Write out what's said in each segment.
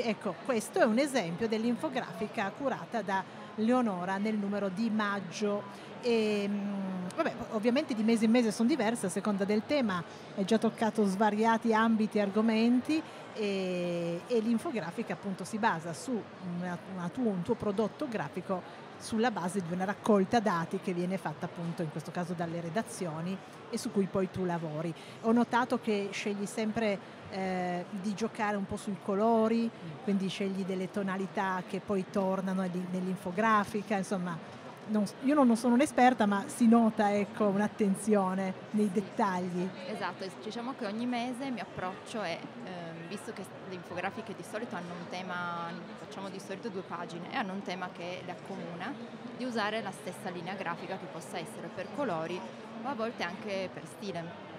Ecco, questo è un esempio dell'infografica curata da Leonora nel numero di maggio. E, mm, vabbè, ovviamente di mese in mese sono diverse a seconda del tema, hai già toccato svariati ambiti e argomenti e, e l'infografica appunto si basa su una, una tuo, un tuo prodotto grafico sulla base di una raccolta dati che viene fatta appunto in questo caso dalle redazioni e su cui poi tu lavori. Ho notato che scegli sempre eh, di giocare un po' sui colori, quindi scegli delle tonalità che poi tornano nell'infografica, insomma non, io non sono un'esperta ma si nota ecco, un'attenzione nei dettagli. Esatto, diciamo che ogni mese mi approccio e ehm, visto che le infografiche di solito hanno un tema, facciamo di solito due pagine e hanno un tema che le accomuna, di usare la stessa linea grafica che possa essere per colori o a volte anche per stile.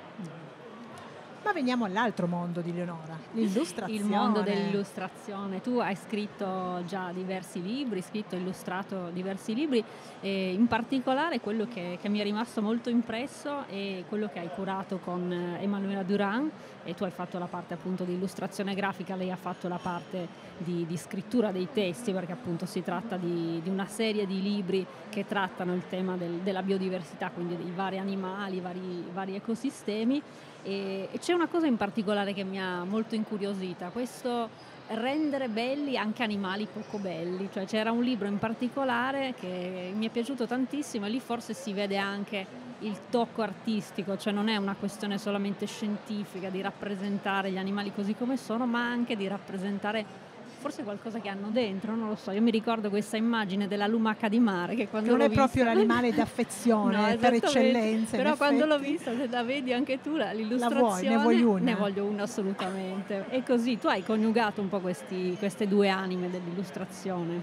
Ma veniamo all'altro mondo di Leonora, l'illustrazione. Il mondo dell'illustrazione. Tu hai scritto già diversi libri, scritto e illustrato diversi libri e in particolare quello che, che, mi è rimasto molto impresso è quello che hai curato con eh, Emanuela Duran e tu hai fatto la parte appunto di illustrazione grafica, lei ha fatto la parte di, di scrittura dei testi perché appunto si tratta di, di, una serie di libri che trattano il tema del, della biodiversità, quindi dei vari animali, vari, vari ecosistemi e, e c'è una cosa in particolare che mi ha molto incuriosita, questo rendere belli anche animali poco belli, cioè c'era un libro in particolare che mi è piaciuto tantissimo e lì forse si vede anche il tocco artistico, cioè non è una questione solamente scientifica di rappresentare gli animali così come sono, ma anche di rappresentare forse qualcosa che hanno dentro, non lo so. Io mi ricordo questa immagine della lumaca di mare che quando non è vista... proprio l'animale d'affezione no, per eccellenza. Però quando l'ho vista, se la vedi anche tu, l'illustrazione, la vuoi, ne vuoi una? Ne voglio una assolutamente. e così tu hai coniugato un po' questi, queste due anime dell'illustrazione.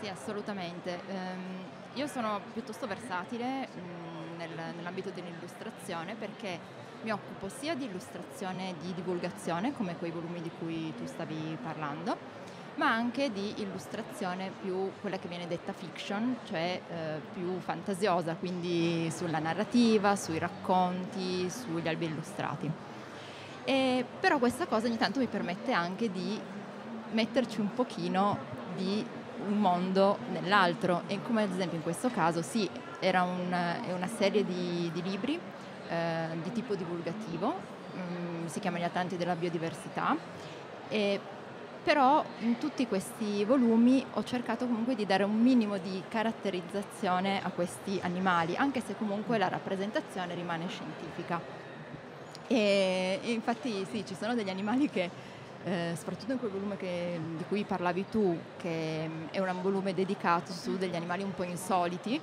Sì, assolutamente. Um, io sono piuttosto versatile um, nel, nell'ambito dell'illustrazione perché mi occupo sia di illustrazione di divulgazione, come quei volumi di cui tu stavi parlando, ma anche di illustrazione più quella che viene detta fiction, cioè eh, più fantasiosa, quindi sulla narrativa, sui racconti, sugli albi illustrati. E, però questa cosa ogni tanto mi permette anche di metterci un pochino di un mondo nell'altro e come ad esempio in questo caso sì, era un, è una serie di, di libri eh, di tipo divulgativo, mh, mm, si chiama Gli Atlanti della biodiversità e però in tutti questi volumi ho cercato comunque di dare un minimo di caratterizzazione a questi animali, anche se comunque la rappresentazione rimane scientifica. E, infatti sì, ci sono degli animali che, eh, soprattutto in quel volume che, di cui parlavi tu, che è un volume dedicato su degli animali un po' insoliti,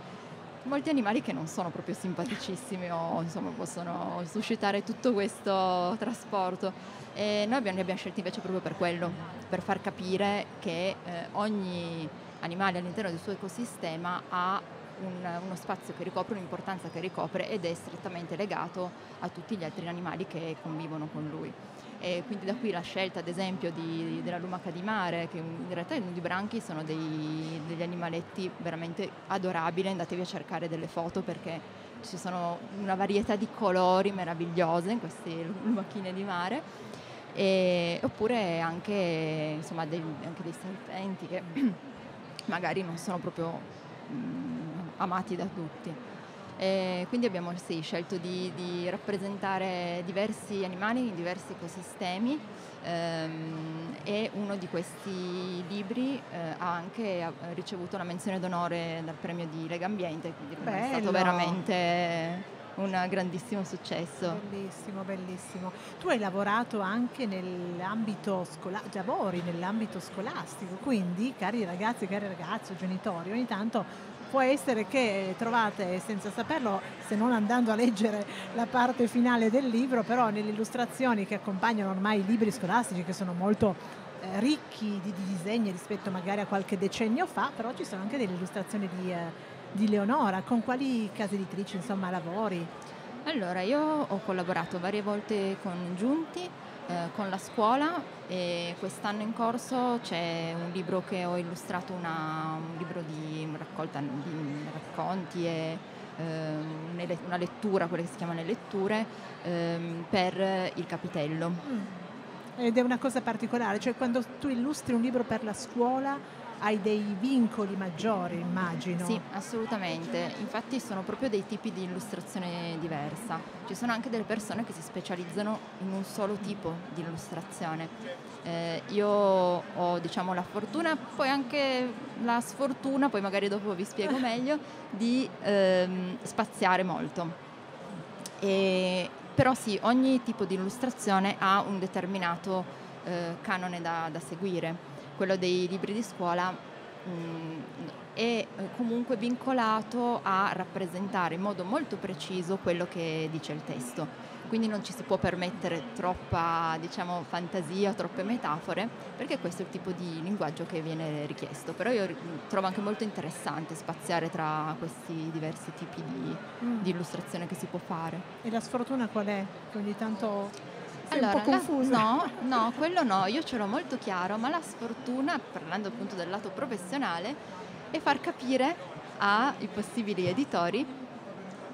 molti animali che non sono proprio simpaticissimi o insomma possono suscitare tutto questo trasporto. E noi abbiamo, li abbiamo scelti invece proprio per quello, per far capire che eh, ogni animale all'interno del suo ecosistema ha un, uno spazio che ricopre, un'importanza che ricopre ed è strettamente legato a tutti gli altri animali che convivono con lui. E quindi da qui la scelta ad esempio di, della lumaca di mare, che in realtà i nudi branchi sono dei, degli animaletti veramente adorabili, andatevi a cercare delle foto perché ci sono una varietà di colori meravigliose in queste lumachine di mare e, oppure anche, insomma, dei, anche dei serpenti che magari non sono proprio mm, amati da tutti. E quindi abbiamo sì, scelto di, di, rappresentare diversi animali in diversi ecosistemi ehm, e uno di questi libri eh, ha anche ricevuto una menzione d'onore dal premio di Lega Ambiente, quindi Bello. è stato veramente un grandissimo successo. Bellissimo, bellissimo. Tu hai lavorato anche nell'ambito scolastico, lavori nell'ambito scolastico, quindi cari ragazzi, cari ragazzi, genitori, ogni tanto può essere che trovate, senza saperlo, se non andando a leggere la parte finale del libro, però nelle illustrazioni che accompagnano ormai i libri scolastici, che sono molto eh, ricchi di, di, disegni rispetto magari a qualche decennio fa, però ci sono anche delle illustrazioni di... Eh, di Leonora, con quali case editrici insomma, lavori? Allora, io ho collaborato varie volte con Giunti, eh, con la scuola e quest'anno in corso c'è un libro che ho illustrato, una, un libro di raccolta di racconti e eh, una lettura, quelle che si chiamano le letture, eh, per il capitello. Mm ed è una cosa particolare, cioè quando tu illustri un libro per la scuola hai dei vincoli maggiori, immagino. Sì, assolutamente. Infatti sono proprio dei tipi di illustrazione diversa. Ci sono anche delle persone che si specializzano in un solo tipo di illustrazione. Eh, io ho diciamo, la fortuna, poi anche la sfortuna, poi magari dopo vi spiego meglio, di ehm, spaziare molto. E, però sì, ogni tipo di illustrazione ha un determinato eh, canone da, da seguire quello dei libri di scuola mh, mm, è eh, comunque vincolato a rappresentare in modo molto preciso quello che dice il testo. Quindi non ci si può permettere troppa diciamo, fantasia, troppe metafore, perché questo è il tipo di linguaggio che viene richiesto. Però io trovo anche molto interessante spaziare tra questi diversi tipi di, mm. di illustrazione che si può fare. E la sfortuna qual è? Che ogni tanto sei allora, confusa. La, no, no, quello no, io ce l'ho molto chiaro, ma la sfortuna, parlando appunto del lato professionale, è far capire ai possibili editori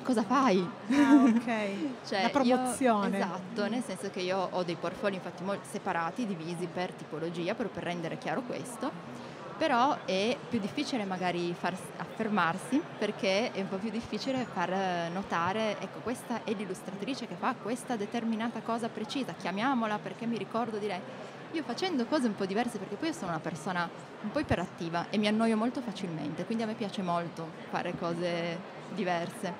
cosa fai. Ah, ok. cioè, la promozione. Io, esatto, nel senso che io ho dei portfolio infatti separati, divisi per tipologia, proprio per rendere chiaro questo però è più difficile magari far affermarsi perché è un po' più difficile far notare, ecco questa è l'illustratrice che fa questa determinata cosa precisa, chiamiamola perché mi ricordo di lei. Io facendo cose un po' diverse perché poi io sono una persona un po' iperattiva e mi annoio molto facilmente, quindi a me piace molto fare cose diverse.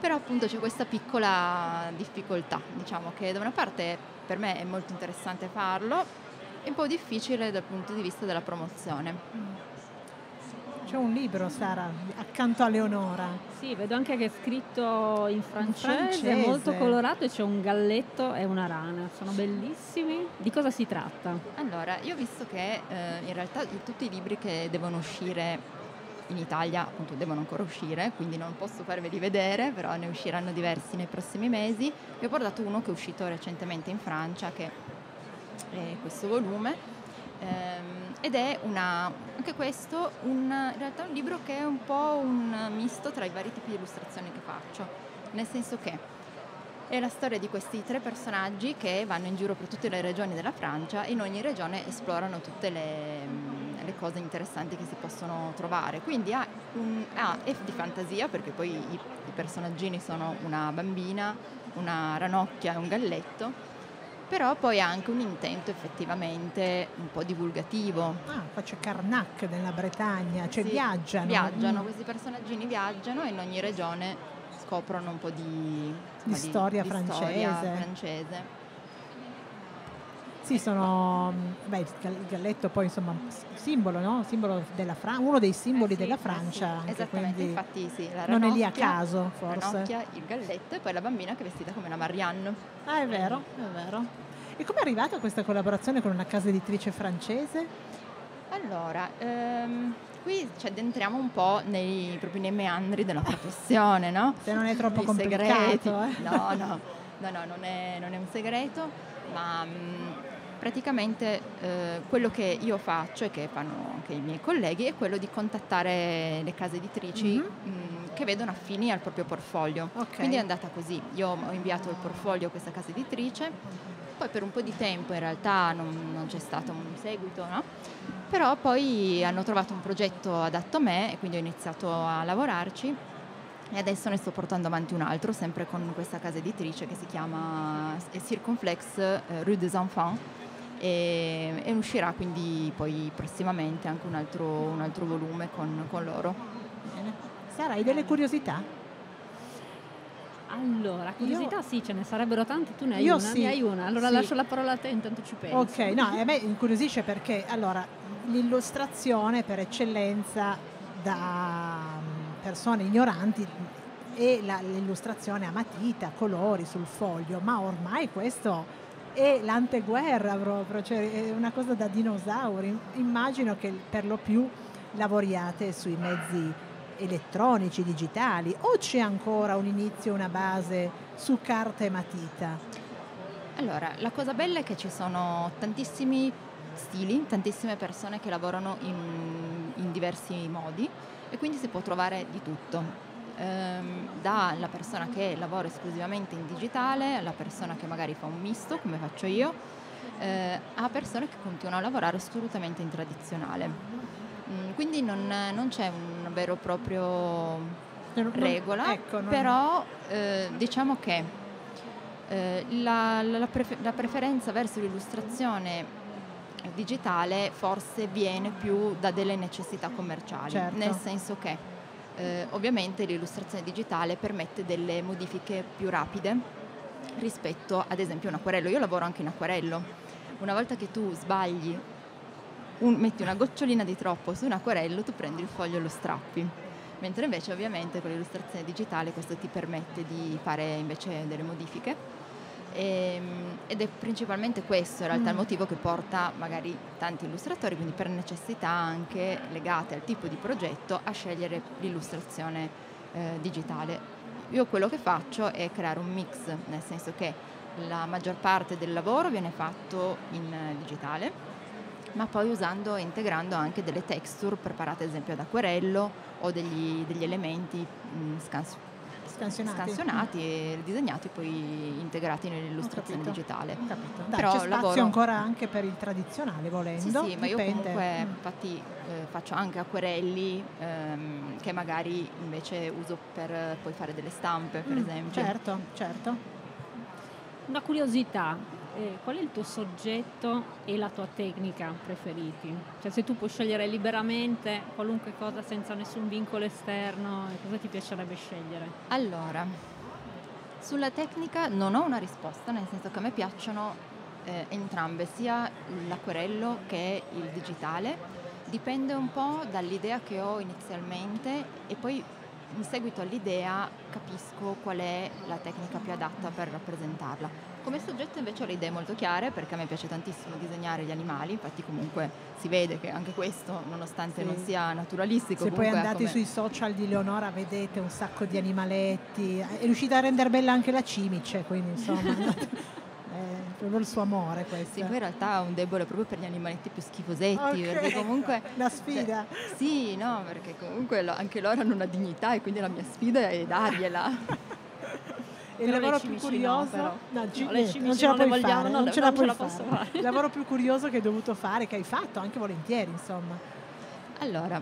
Però appunto c'è questa piccola difficoltà, diciamo che da una parte per me è molto interessante farlo, è un po' difficile dal punto di vista della promozione. C'è un libro, Sara, accanto a Leonora. Sì, vedo anche che è scritto in francese, in francese. molto colorato e c'è un galletto e una rana. Sono bellissimi. Di cosa si tratta? Allora, io ho visto che eh, in realtà tutti i libri che devono uscire in Italia appunto devono ancora uscire, quindi non posso farveli vedere, però ne usciranno diversi nei prossimi mesi. Vi ho portato uno che è uscito recentemente in Francia, che eh, questo volume ehm, ed è una, anche questo un, in realtà un libro che è un po' un misto tra i vari tipi di illustrazioni che faccio, nel senso che è la storia di questi tre personaggi che vanno in giro per tutte le regioni della Francia e in ogni regione esplorano tutte le, le cose interessanti che si possono trovare. Quindi ha, un, ha è di fantasia perché poi i, i personaggini sono una bambina, una ranocchia e un galletto però poi ha anche un intento effettivamente un po' divulgativo. Ah, faccio Carnac nella Bretagna, cioè sì, viaggiano. Viaggiano, mm. questi personaggini viaggiano e in ogni regione scoprono un po' di, di, storia, di francese. storia francese. Sì, sono beh, il galletto poi insomma simbolo, no? simbolo della Fra- uno dei simboli eh sì, della Francia. Eh sì. Esattamente, infatti sì, la non è lì a caso forse. La il galletto e poi la bambina che è vestita come una Marianne. Ah, è vero, è vero. E come è arrivata questa collaborazione con una casa editrice francese? Allora, ehm, qui ci addentriamo un po' nei, proprio nei meandri della professione, no? Se non è troppo complicato. Eh? No, no, no, no non, è, non, è, un segreto, ma mh, mm, praticamente eh, quello che io faccio e che fanno anche i miei colleghi è quello di contattare le case editrici mm-hmm. mh, che vedono affini al proprio portfolio. Okay. Quindi è andata così. Io ho inviato il portfolio a questa casa editrice poi per un po' di tempo in realtà non, non c'è stato un seguito, no? però poi hanno trovato un progetto adatto a me e quindi ho iniziato a lavorarci e adesso ne sto portando avanti un altro, sempre con questa casa editrice che si chiama Circonflex eh, Rue des Enfants e, e, uscirà quindi poi prossimamente anche un altro, un altro volume con, con loro. Sara, hai delle curiosità? Allora, curiosità io... sì, ce ne sarebbero tante, tu ne hai io una, sì. ne hai una. Allora sì. lascio la parola a te, intanto ci penso. Ok, no, a me incuriosisce perché allora l'illustrazione per eccellenza da mm, persone ignoranti è la, l'illustrazione a matita, colori sul foglio, ma ormai questo è l'anteguerra proprio, cioè è una cosa da dinosauri. Immagino che per lo più lavoriate sui mezzi elettronici, digitali o c'è ancora un inizio, una base su carta e matita? Allora, la cosa bella è che ci sono tantissimi stili, tantissime persone che lavorano in, in diversi modi e quindi si può trovare di tutto. Ehm, dalla persona che lavora esclusivamente in digitale alla persona che magari fa un misto come faccio io eh, a persone che continuano a lavorare assolutamente in tradizionale. Mm, quindi non, non, c'è un vero e proprio regola, ecco, non... però eh, diciamo che eh, la, la, prefer- la preferenza verso l'illustrazione digitale forse viene più da delle necessità commerciali, certo. nel senso che eh, ovviamente l'illustrazione digitale permette delle modifiche più rapide rispetto ad esempio a un acquarello. Io lavoro anche in acquarello. Una volta che tu sbagli, un, metti una gocciolina di troppo su un acquarello, tu prendi il foglio e lo strappi. Mentre invece ovviamente con l'illustrazione digitale questo ti permette di fare invece delle modifiche e, ehm, ed è principalmente questo in realtà mm. il motivo che porta magari tanti illustratori, quindi per necessità anche legate al tipo di progetto, a scegliere l'illustrazione eh, digitale. Io quello che faccio è creare un mix, nel senso che la maggior parte del lavoro viene fatto in eh, digitale, ma poi usando e integrando anche delle texture preparate ad esempio ad acquerello o degli, degli elementi mh, mm, scans- scansionati, scansionati e ridisegnati poi integrati nell'illustrazione digitale. Dai, Però c'è spazio lavoro... ancora anche per il tradizionale volendo. Sì, sì ma io comunque mm. infatti eh, faccio anche acquerelli ehm, che magari invece uso per poi fare delle stampe, per mm, esempio. Certo, certo. Una curiosità, eh, qual è il tuo soggetto e la tua tecnica preferiti? Cioè se tu puoi scegliere liberamente qualunque cosa senza nessun vincolo esterno, cosa ti piacerebbe scegliere? Allora, sulla tecnica non ho una risposta, nel senso che a me piacciono eh, entrambe, sia l'acquerello che il digitale. Dipende un po' dall'idea che ho inizialmente e poi in seguito all'idea capisco qual è la tecnica più adatta per rappresentarla. Come soggetto invece ho le idee molto chiare perché a me piace tantissimo disegnare gli animali, infatti comunque si vede che anche questo, nonostante sì. non sia naturalistico... Se poi andate come... sui social di Leonora vedete un sacco di animaletti, è riuscita a rendere bella anche la cimice, quindi insomma... proprio il suo amore questo. Sì, poi in realtà ha un debole proprio per gli animaletti più schifosetti, okay. perché comunque... La sfida. Cioè, sì, no, perché comunque lo, anche loro hanno una dignità e quindi la mia sfida è dargliela. il lavoro più curioso no, no, G- no, non ce la puoi fare, non, ce la puoi fare. fare. il lavoro più curioso che hai dovuto fare, che hai fatto anche volentieri, insomma. Allora,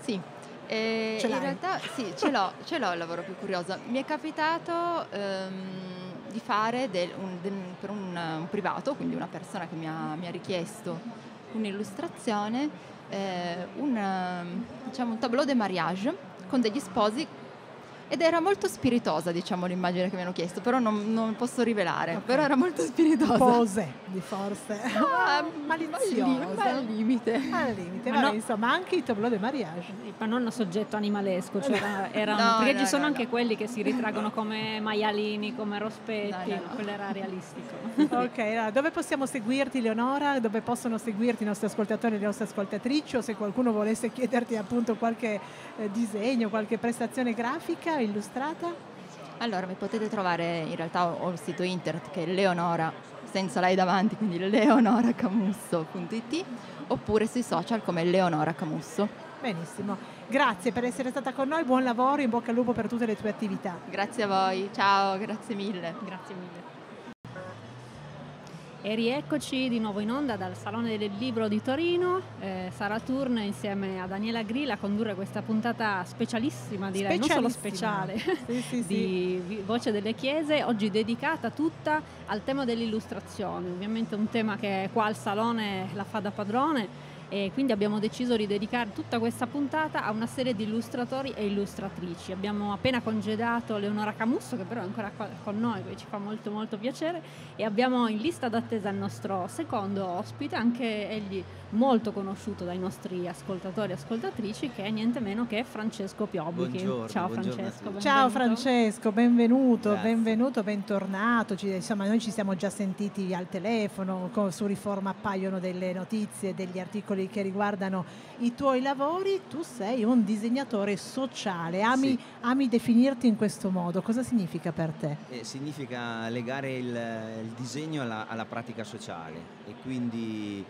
sì, eh, in realtà sì, ce l'ho, ce l'ho il lavoro più curioso. Mi è capitato ehm, di fare del, un, del, per un, un, privato, quindi una persona che mi ha, mi ha richiesto un'illustrazione, eh, un, diciamo, un tableau de mariage con degli sposi ed era molto spiritosa, diciamo, l'immagine che mi hanno chiesto, però non, non posso rivelare, okay. però era molto spiritosa. Pose, di forse. Ah, maliziosa. Ma al limite. Al limite, ma no, insomma, anche il tableau de mariage. Ma non soggetto animalesco, cioè era, era no, perché no, ci sono anche quelli che si ritraggono come maialini, come rospetti, quello era realistico. ok, allora, dove possiamo seguirti Leonora? Dove possono seguirti i nostri ascoltatori e le nostre ascoltatrici? O se qualcuno volesse chiederti appunto qualche eh, disegno, qualche prestazione grafica? Illustrata? Allora, mi potete trovare, in realtà ho il sito internet che è Leonora, senza lei davanti, quindi leonoracamusso.it oppure sui social come Leonora Camusso. Benissimo, grazie per essere stata con noi, buon lavoro, in bocca al lupo per tutte le tue attività. Grazie a voi, ciao, grazie mille. Grazie mille. E rieccoci di nuovo in onda dal Salone del Libro di Torino. Eh, Sara Turn insieme a Daniela Grilla a condurre questa puntata specialissima, direi, non solo speciale, sì, sì, di sì. Voce delle Chiese, oggi dedicata tutta al tema dell'illustrazione. Ovviamente un tema che qua al Salone la fa da padrone e quindi abbiamo deciso di dedicare tutta questa puntata a una serie di illustratori e illustratrici. Abbiamo appena congedato Leonora Camusso che però è ancora qua con noi, quindi ci fa molto molto piacere e abbiamo in lista d'attesa il nostro secondo ospite, anche egli molto conosciuto dai nostri ascoltatori e ascoltatrici che è niente meno che Francesco Piobuchi. Buongiorno, Ciao buongiorno Francesco. Benvenuto. Ciao Francesco, benvenuto, Grazie. benvenuto, bentornato. Ci, insomma, noi ci siamo già sentiti al telefono, con, su Riforma appaiono delle notizie, degli articoli che riguardano i tuoi lavori. Tu sei un disegnatore sociale, ami, sì. ami definirti in questo modo. Cosa significa per te? Eh, significa legare il, il disegno alla, alla pratica sociale e quindi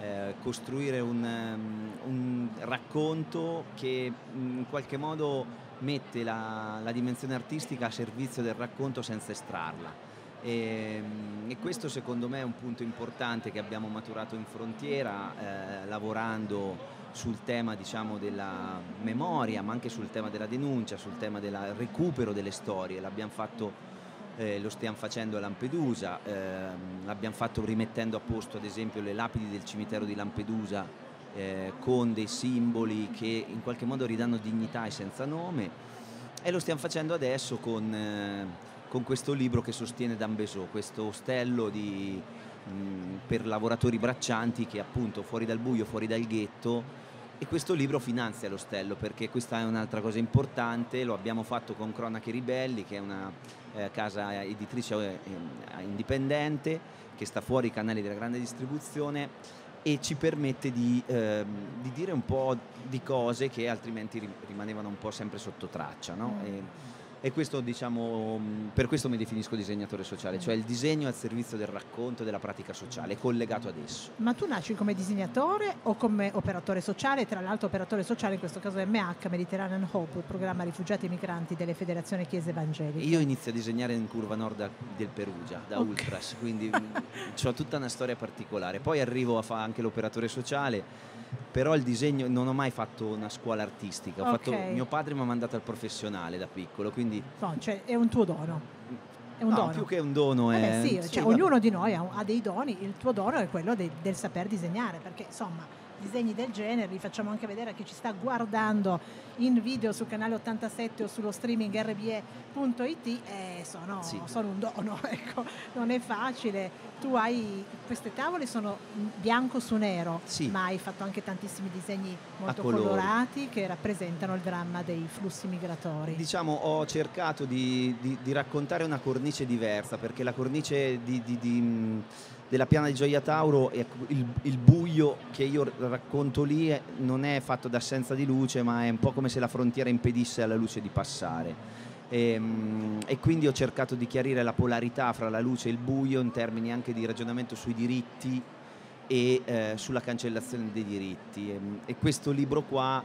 eh, costruire un, um, un, racconto che mm, in qualche modo mette la, la, dimensione artistica a servizio del racconto senza estrarla. E, ehm, e, questo secondo me è un punto importante che abbiamo maturato in frontiera eh, lavorando sul tema diciamo, della memoria ma anche sul tema della denuncia, sul tema del recupero delle storie. L'abbiamo fatto eh, lo stiamo facendo a Lampedusa, ehm, l'abbiamo fatto rimettendo a posto ad esempio le lapidi del cimitero di Lampedusa eh, con dei simboli che in qualche modo ridanno dignità e senza nome e lo stiamo facendo adesso con, eh, con questo libro che sostiene D'Ambesò, questo ostello di, mh, per lavoratori braccianti che appunto fuori dal buio, fuori dal ghetto e questo libro finanzia l'ostello perché questa è un'altra cosa importante, lo abbiamo fatto con Cronache Ribelli che è una eh, casa editrice eh, indipendente che sta fuori i canali della grande distribuzione e ci permette di, eh, di, dire un po' di cose che altrimenti rimanevano un po' sempre sotto traccia. No? Mm. E, e questo, diciamo, per questo mi definisco disegnatore sociale, cioè il disegno al servizio del racconto e della pratica sociale, collegato ad esso. Ma tu nasci come disegnatore o come operatore sociale? Tra l'altro operatore sociale in questo caso è MH, Mediterranean Hope, il programma rifugiati e migranti delle federazioni chiese evangeliche. Io inizio a disegnare in curva nord del Perugia, da okay. Ultras, quindi ho tutta una storia particolare. Poi arrivo a fare anche l'operatore sociale però il disegno non ho mai fatto una scuola artistica, okay. fatto, mio padre mi ha mandato al professionale da piccolo, quindi... No, cioè è un tuo dono. È un no, dono. più che un dono eh è... Beh, sì, cioè, ognuno di noi ha, ha, dei doni, il tuo dono è quello de, del saper disegnare, perché insomma disegni del genere, li facciamo anche vedere a chi ci sta guardando in video sul canale 87 o sullo streaming rbe.it, eh, sono, sì. sono, un dono, ecco, non è facile. Tu hai, queste tavole sono bianco su nero, sì. ma hai fatto anche tantissimi disegni molto colorati che rappresentano il dramma dei flussi migratori. Diciamo, ho cercato di, di, di raccontare una cornice diversa, perché la cornice di, di della piana di Gioia Tauro, il, il, buio che io racconto lì non è fatto da assenza di luce, ma è un po' come se la frontiera impedisse alla luce di passare. E, ehm, e, quindi ho cercato di chiarire la polarità fra la luce e il buio in termini anche di ragionamento sui diritti e eh, sulla cancellazione dei diritti. E, ehm, e, questo libro qua,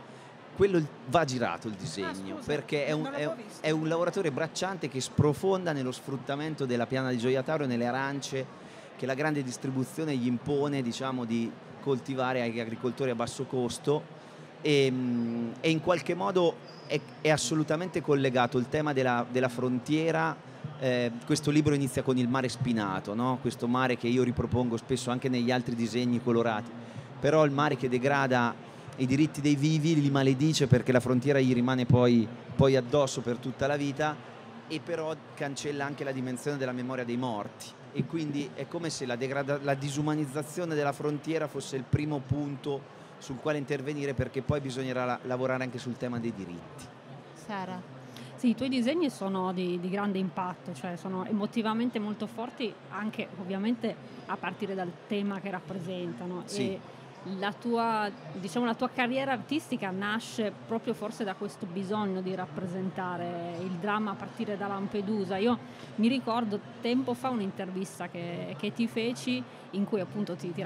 quello va girato il disegno, ah, perché è un, è, è un lavoratore bracciante che sprofonda nello sfruttamento della piana di Gioia Tauro e nelle arance che la grande distribuzione gli impone diciamo, di coltivare agli agricoltori a basso costo e, mm, e in qualche modo è, è, assolutamente collegato il tema della, della frontiera. Eh, questo libro inizia con il mare spinato, no? questo mare che io ripropongo spesso anche negli altri disegni colorati, però il mare che degrada i diritti dei vivi, li maledice perché la frontiera gli rimane poi, poi addosso per tutta la vita e però cancella anche la dimensione della memoria dei morti e quindi è come se la, degrada- la disumanizzazione della frontiera fosse il primo punto sul quale intervenire perché poi bisognerà la- lavorare anche sul tema dei diritti. Sara. Sì, i tuoi disegni sono di, di, grande impatto, cioè sono emotivamente molto forti, anche ovviamente a partire dal tema che rappresentano. Sì. E la tua, diciamo, la tua carriera artistica nasce proprio forse da questo bisogno di rappresentare il dramma a partire da Lampedusa. Io mi ricordo tempo fa un'intervista che, che ti feci in cui appunto ti, ti,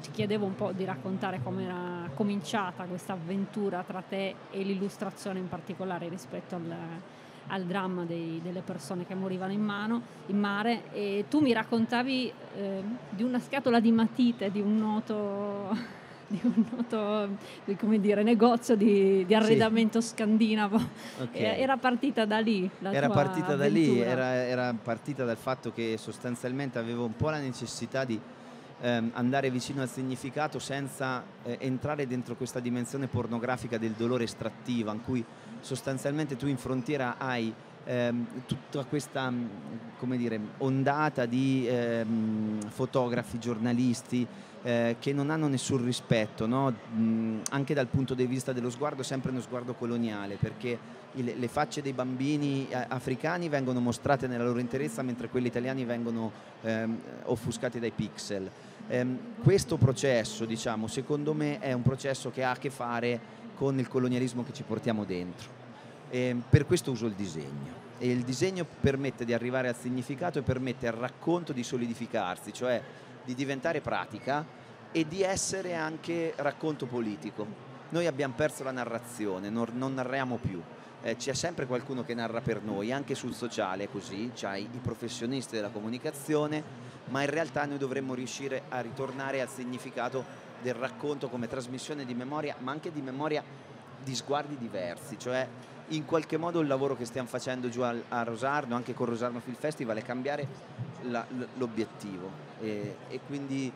ti chiedevo un po' di raccontare come era cominciata questa avventura tra te e l'illustrazione in particolare rispetto al al dramma dei, delle persone che morivano in, mano, in mare e tu mi raccontavi eh, di una scatola di matite di un noto di un noto come dire, negozio di, di arredamento sì. scandinavo. Okay. Era partita da lì. era partita avventura. da lì, era, era, partita dal fatto che sostanzialmente avevo un po' la necessità di ehm, andare vicino al significato senza eh, entrare dentro questa dimensione pornografica del dolore estrattiva in cui sostanzialmente tu in frontiera hai ehm, tutta questa dire, ondata di ehm, fotografi, giornalisti eh, che non hanno nessun rispetto, no? mh, anche dal punto di vista dello sguardo, sempre uno sguardo coloniale, perché il, le facce dei bambini eh, africani vengono mostrate nella loro interezza mentre quelli italiani vengono ehm, offuscati dai pixel. Ehm, questo processo, diciamo, secondo me è un processo che ha a che fare con il colonialismo che ci portiamo dentro. E per questo uso il disegno. E il disegno permette di arrivare al significato e permette al racconto di solidificarsi, cioè di diventare pratica e di essere anche racconto politico. Noi abbiamo perso la narrazione, non, non narriamo più. eh, c'è sempre qualcuno che narra per noi, anche sul sociale è così, c'hai i professionisti della comunicazione, ma in realtà noi dovremmo riuscire a ritornare al significato del racconto come trasmissione di memoria, ma anche di memoria di sguardi diversi, cioè in qualche modo il lavoro che stiamo facendo giù a, a Rosarno, anche con Rosarno Film Festival, è cambiare la, l'obiettivo e, e quindi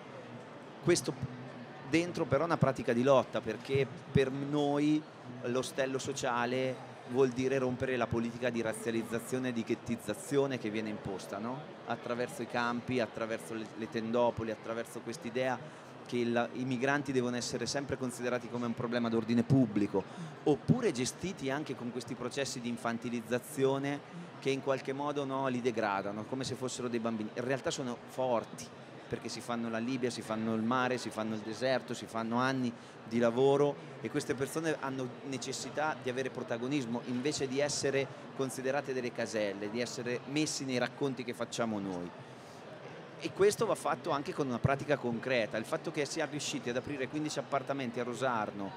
questo dentro però una pratica di lotta perché per noi l'ostello sociale vuol dire rompere la politica di razzializzazione e di ghettizzazione che viene imposta no? attraverso i campi, attraverso le, le tendopoli, attraverso quest'idea che il, i migranti devono essere sempre considerati come un problema d'ordine pubblico, oppure gestiti anche con questi processi di infantilizzazione che in qualche modo no, li degradano, come se fossero dei bambini. In realtà sono forti, perché si fanno la Libia, si fanno il mare, si fanno il deserto, si fanno anni di lavoro e queste persone hanno necessità di avere protagonismo invece di essere considerate delle caselle, di essere messi nei racconti che facciamo noi e questo va fatto anche con una pratica concreta. Il fatto che siamo riusciti ad aprire 15 appartamenti a Rosarno,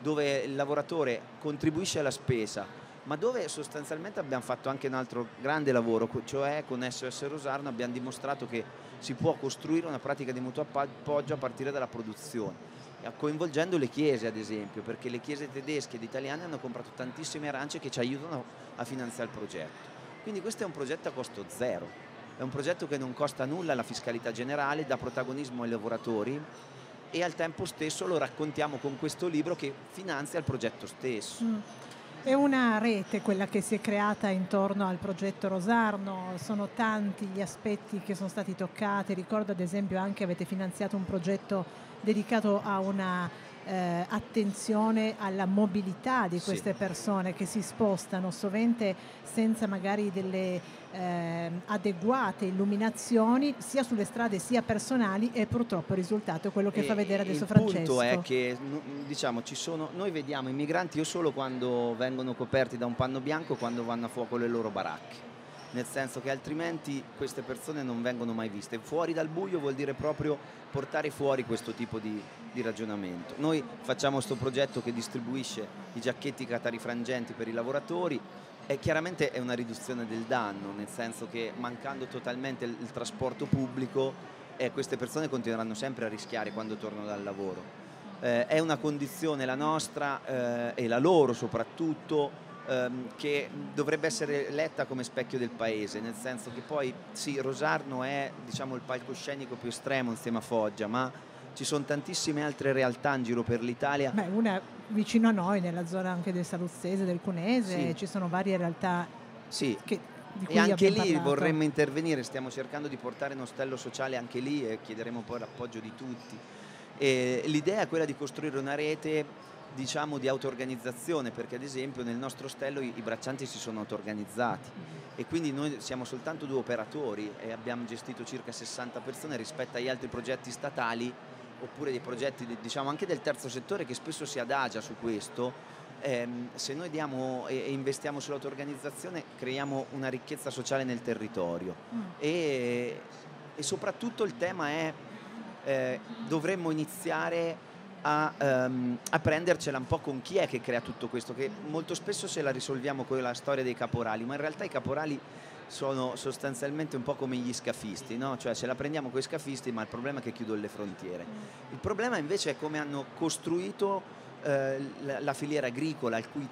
dove il lavoratore contribuisce alla spesa, ma dove sostanzialmente abbiamo fatto anche un altro grande lavoro, cioè con SOS Rosarno abbiamo dimostrato che si può costruire una pratica di mutuo appoggio a partire dalla produzione coinvolgendo le chiese ad esempio, perché le chiese tedesche ed italiane hanno comprato tantissime arance che ci aiutano a finanziare il progetto. Quindi questo è un progetto a costo zero, è un progetto che non costa nulla alla fiscalità generale, dà protagonismo ai lavoratori e al tempo stesso lo raccontiamo con questo libro che finanzia il progetto stesso. Mm. È una rete quella che si è creata intorno al progetto Rosarno, sono tanti gli aspetti che sono stati toccati, ricordo ad esempio anche avete finanziato un progetto dedicato a una eh, attenzione alla mobilità di queste sì. persone che si spostano sovente senza magari delle eh, adeguate illuminazioni sia sulle strade sia personali e purtroppo il risultato è quello che e, fa vedere adesso Francesco. Il punto è che diciamo, ci sono, noi vediamo i migranti o solo quando vengono coperti da un panno bianco quando vanno a fuoco le loro baracche nel senso che altrimenti queste persone non vengono mai viste. Fuori dal buio vuol dire proprio portare fuori questo tipo di, di ragionamento. Noi facciamo questo progetto che distribuisce i giacchetti catarifrangenti per i lavoratori e chiaramente è una riduzione del danno, nel senso che mancando totalmente il, il trasporto pubblico eh, queste persone continueranno sempre a rischiare quando tornano dal lavoro. Eh, è una condizione la nostra eh, e la loro soprattutto ehm, che dovrebbe essere letta come specchio del paese, nel senso che poi sì, Rosarno è diciamo, il palcoscenico più estremo insieme a Foggia, ma ci sono tantissime altre realtà in giro per l'Italia. Beh, una vicino a noi, nella zona anche del Saluzzese, del Cunese, sì. ci sono varie realtà sì. che e anche lì parlato. vorremmo intervenire, stiamo cercando di portare un ostello sociale anche lì e chiederemo poi l'appoggio di tutti. E l'idea è quella di costruire una rete diciamo, di auto-organizzazione, perché ad esempio nel nostro ostello i, i braccianti si sono auto-organizzati e quindi noi siamo soltanto due operatori e abbiamo gestito circa 60 persone rispetto agli altri progetti statali oppure dei progetti diciamo, anche del terzo settore che spesso si adagia su questo. Ehm, se noi diamo e, e investiamo sull'auto-organizzazione creiamo una ricchezza sociale nel territorio mm. e, e, soprattutto il tema è eh, dovremmo iniziare a, um, a, prendercela un po' con chi è che crea tutto questo, che molto spesso se la risolviamo con la storia dei caporali, ma in realtà i caporali sono sostanzialmente un po' come gli scafisti, no? cioè ce la prendiamo con i scafisti ma il problema è che chiudono le frontiere. Il problema invece è come hanno costruito eh, la, la, filiera agricola, il cui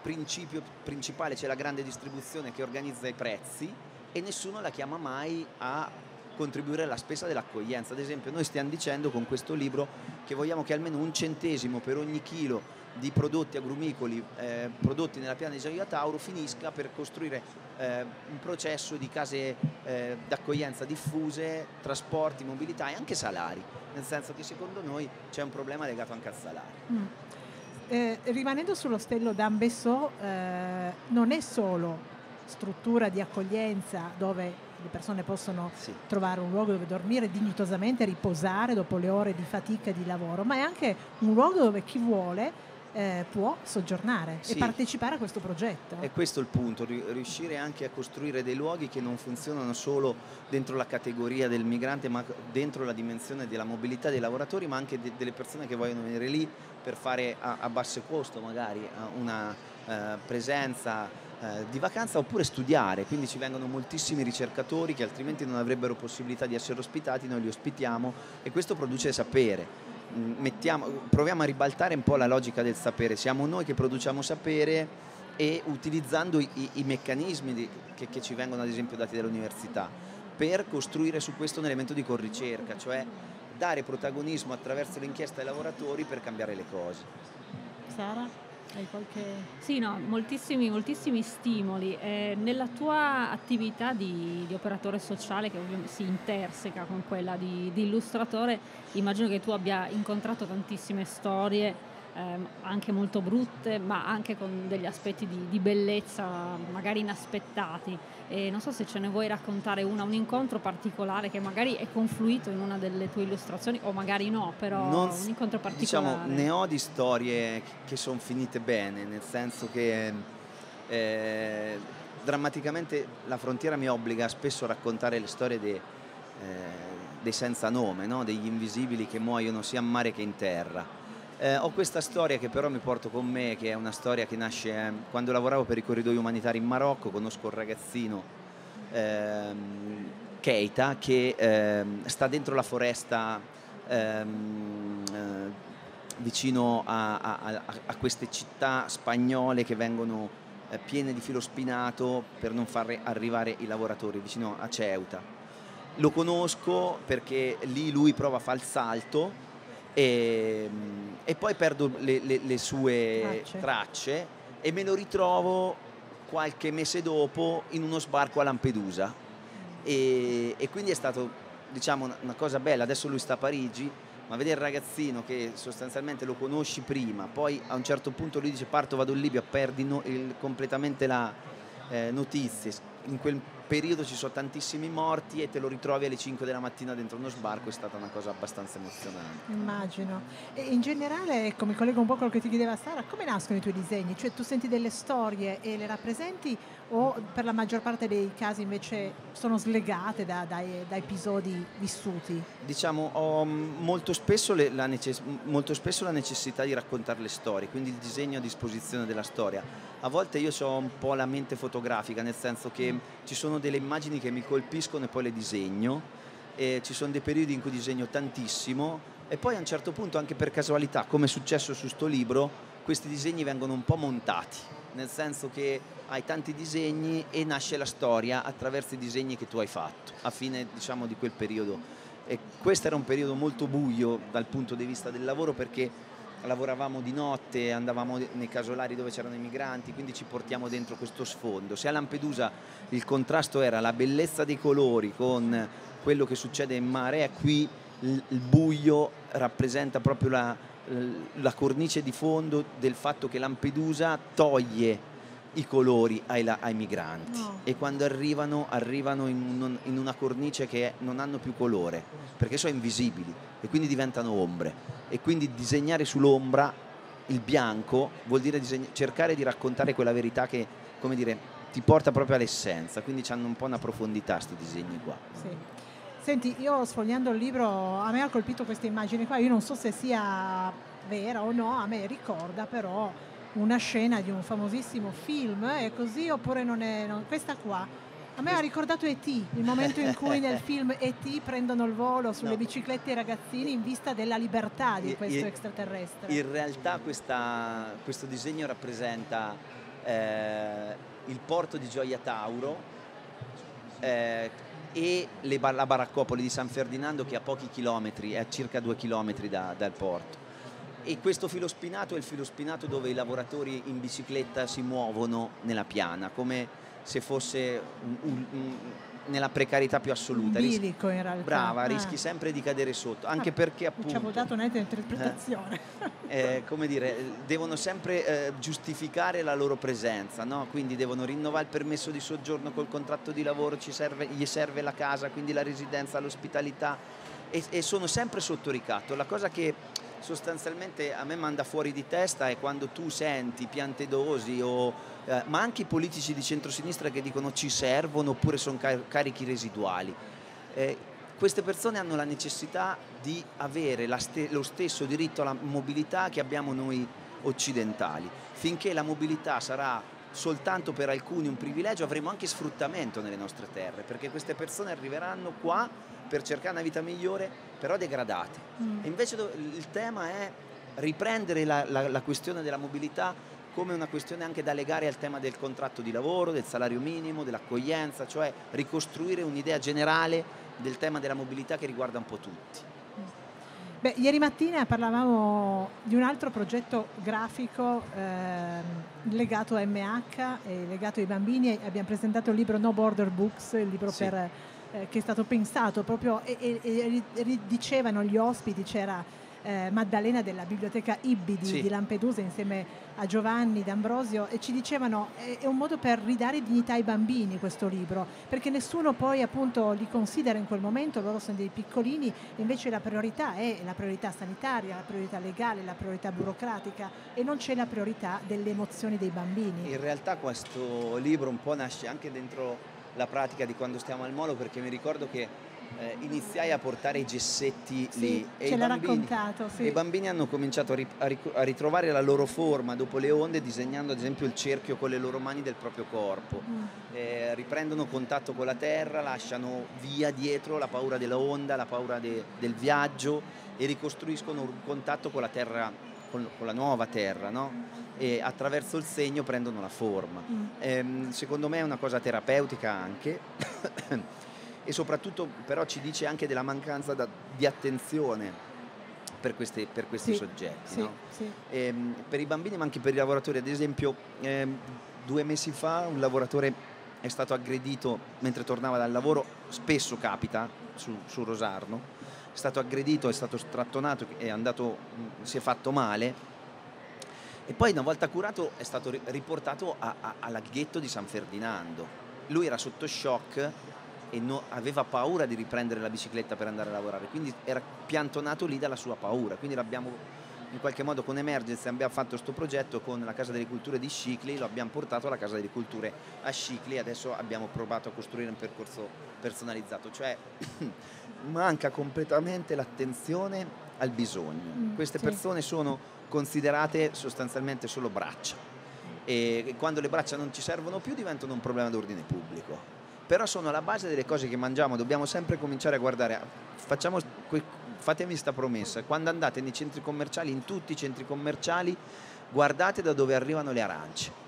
principio principale c'è la grande distribuzione che organizza i prezzi e nessuno la chiama mai a contribuire alla spesa dell'accoglienza. Ad esempio noi stiamo dicendo con questo libro che vogliamo che almeno un centesimo per ogni chilo di prodotti agrumicoli eh, prodotti nella piana di Gioia Tauro finisca per costruire eh, un processo di case eh, d'accoglienza diffuse, trasporti, mobilità e anche salari, nel senso che secondo noi c'è un problema legato anche al salario. Mm. Eh, rimanendo sullo stello d'Ambessò, eh, non è solo struttura di accoglienza dove le persone possono sì. trovare un luogo dove dormire dignitosamente, riposare dopo le ore di fatica e di lavoro, ma è anche un luogo dove chi vuole eh, può soggiornare sì. e partecipare a questo progetto. È questo il punto, riuscire anche a costruire dei luoghi che non funzionano solo dentro la categoria del migrante, ma dentro la dimensione della mobilità dei lavoratori, ma anche de- delle persone che vogliono venire lì per fare a, a basso costo magari una eh, presenza eh, di vacanza oppure studiare, quindi ci vengono moltissimi ricercatori che altrimenti non avrebbero possibilità di essere ospitati, noi li ospitiamo e questo produce sapere. Mm, mettiamo, proviamo a ribaltare un po' la logica del sapere, siamo noi che produciamo sapere e utilizzando i, i meccanismi di, che, che ci vengono ad esempio dati dall'università per costruire su questo un elemento di corricerca, cioè dare protagonismo attraverso l'inchiesta ai lavoratori per cambiare le cose. Sara? Hai qualche... Sì, no, moltissimi, moltissimi stimoli. Eh, nella tua attività di, di, operatore sociale, che ovviamente si interseca con quella di, di illustratore, immagino che tu abbia incontrato tantissime storie ehm, anche molto brutte, ma anche con degli aspetti di, di bellezza magari inaspettati. E non so se ce ne vuoi raccontare una, un incontro particolare che magari è confluito in una delle tue illustrazioni, o magari no, però non, un incontro particolare. Diciamo, ne ho di storie che sono finite bene, nel senso che eh, drammaticamente la frontiera mi obbliga spesso a raccontare le storie dei, eh, dei senza nome, no? degli invisibili che muoiono sia in mare che in terra eh, ho questa storia che però mi porto con me, che è una storia che nasce eh, quando lavoravo per i corridoi umanitari in Marocco, conosco un ragazzino, ehm, Keita, che ehm, sta dentro la foresta ehm, eh, vicino a, a, a, queste città spagnole che vengono eh, piene di filo spinato per non far arrivare i lavoratori, vicino a Ceuta. Lo conosco perché lì lui prova a fare il salto e, e poi perdo le, le, le sue tracce. tracce e me lo ritrovo qualche mese dopo in uno sbarco a Lampedusa. E, e quindi è stato diciamo una cosa bella, adesso lui sta a Parigi ma vedere il ragazzino che sostanzialmente lo conosci prima, poi a un certo punto lui dice parto, vado in Libia, perdi no, il, completamente la eh, notizie, in quel periodo ci sono tantissimi morti e te lo ritrovi alle 5 della mattina dentro uno sbarco è stata una cosa abbastanza emozionante. Immagino. E in generale, come collego un po' quello che ti chiedeva Sara, come nascono i tuoi disegni? Cioè tu senti delle storie e le rappresenti o per la maggior parte dei casi invece sono slegate da, da, da episodi vissuti? Diciamo, ho molto spesso, le, la necess- molto spesso, la necessità di raccontare le storie, quindi il disegno a disposizione della storia. A volte io ho un po' la mente fotografica, nel senso che ci sono delle immagini che mi colpiscono e poi le disegno, e ci sono dei periodi in cui disegno tantissimo e poi a un certo punto anche per casualità, come è successo su sto libro, questi disegni vengono un po' montati, nel senso che hai tanti disegni e nasce la storia attraverso i disegni che tu hai fatto a fine diciamo, di quel periodo. E questo era un periodo molto buio dal punto di vista del lavoro perché lavoravamo di notte, andavamo nei casolari dove c'erano i migranti, quindi ci portiamo dentro questo sfondo. Se a Lampedusa il contrasto era la bellezza dei colori con quello che succede in mare, qui il buio rappresenta proprio la, la cornice di fondo del fatto che Lampedusa toglie i colori ai, ai migranti. No. e quando arrivano arrivano in, un, in, una cornice che non hanno più colore perché sono invisibili e quindi diventano ombre. E quindi disegnare sull'ombra il bianco vuol dire disegn- cercare di raccontare quella verità che come dire ti porta proprio all'essenza. Quindi hanno un po' una profondità questi disegni qua. Sì. Senti, io sfogliando il libro, a me ha colpito questa immagine qua, io non so se sia vera o no, a me ricorda però una scena di un famosissimo film, è così oppure non è non, questa qua? A me ha ricordato E.T., il momento in cui nel film E.T. prendono il volo sulle no. biciclette i ragazzini in vista della libertà di questo in, extraterrestre. In realtà questa, questo disegno rappresenta eh, il porto di Gioia Tauro, eh, e le, la baraccopoli di San Ferdinando che è a pochi chilometri, è a circa due chilometri da, dal porto. E questo filo spinato è il filo spinato dove i lavoratori in bicicletta si muovono nella piana, come se fosse un, un, un, nella precarietà più assoluta. Un bilico in realtà. Brava, ah. rischi sempre di cadere sotto, anche ah, perché appunto... Ci avevo dato un'altra interpretazione. Eh, eh, come dire, devono sempre eh, giustificare la loro presenza, no? quindi devono rinnovare il permesso di soggiorno col contratto di lavoro, serve, gli serve la casa, quindi la residenza, l'ospitalità e, e sono sempre sotto ricatto. La cosa che sostanzialmente a me manda fuori di testa è quando tu senti piantedosi o, eh, ma anche i politici di centrosinistra che dicono ci servono oppure sono car- carichi residuali. Eh, queste persone hanno la necessità di avere ste- lo stesso diritto alla mobilità che abbiamo noi occidentali. Finché la mobilità sarà soltanto per alcuni un privilegio, avremo anche sfruttamento nelle nostre terre, perché queste persone arriveranno qua per cercare una vita migliore, però degradate. Mm. E invece il tema è riprendere la, la, la questione della mobilità come una questione anche da legare al tema del contratto di lavoro, del salario minimo, dell'accoglienza, cioè ricostruire un'idea generale del tema della mobilità che riguarda un po' tutti. Beh, ieri mattina parlavamo di un altro progetto grafico eh, legato a MH e legato ai bambini. Abbiamo presentato il libro No Border Books, il libro sì. per, eh, che è stato pensato proprio e, e, e dicevano gli ospiti, c'era eh, Maddalena della biblioteca Ibbi di, sì. di, Lampedusa insieme a Giovanni D'Ambrosio e ci dicevano è, è un modo per ridare dignità ai bambini questo libro perché nessuno poi appunto li considera in quel momento, loro sono dei piccolini invece la priorità è la priorità sanitaria, la priorità legale, la priorità burocratica e non c'è la priorità delle emozioni dei bambini. In realtà questo libro un po' nasce anche dentro la pratica di quando stiamo al molo perché mi ricordo che eh, iniziai a portare i gessetti sì, lì e i bambini, sì. i bambini, hanno cominciato a, ri, a, ritrovare la loro forma dopo le onde disegnando ad esempio il cerchio con le loro mani del proprio corpo. Mm. Eh, riprendono contatto con la terra, lasciano via dietro la paura dell'onda, la paura de, del viaggio e ricostruiscono un contatto con la terra, con, con la nuova terra, no? E attraverso il segno prendono la forma. Mm. Eh, secondo me è una cosa terapeutica anche e soprattutto però ci dice anche della mancanza da, di attenzione per, queste, per questi sì, soggetti. Sì, no? sì. Ehm, per i bambini ma anche per i lavoratori, ad esempio eh, due mesi fa un lavoratore è stato aggredito mentre tornava dal lavoro, spesso capita su, su Rosarno, è stato aggredito, è stato strattonato, è andato, si è fatto male e poi una volta curato è stato riportato a, a, al laghetto di San Ferdinando. Lui era sotto shock e no, aveva paura di riprendere la bicicletta per andare a lavorare, quindi era piantonato lì dalla sua paura, quindi l'abbiamo in qualche modo con Emergency abbiamo fatto questo progetto con la Casa delle Culture di Scicli, lo abbiamo portato alla Casa delle Culture a Scicli e adesso abbiamo provato a costruire un percorso personalizzato, cioè manca completamente l'attenzione al bisogno. Mm, Queste sì. persone sono considerate sostanzialmente solo braccia e quando le braccia non ci servono più diventano un problema d'ordine pubblico però sono alla base delle cose che mangiamo, dobbiamo sempre cominciare a guardare, facciamo, fatemi questa promessa, quando andate nei centri commerciali, in tutti i centri commerciali, guardate da dove arrivano le arance.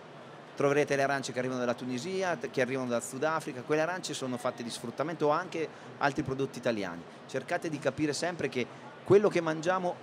Troverete le arance che arrivano dalla Tunisia, che arrivano dal Sudafrica, quelle arance sono fatte di sfruttamento o anche altri prodotti italiani. Cercate di capire sempre che quello che mangiamo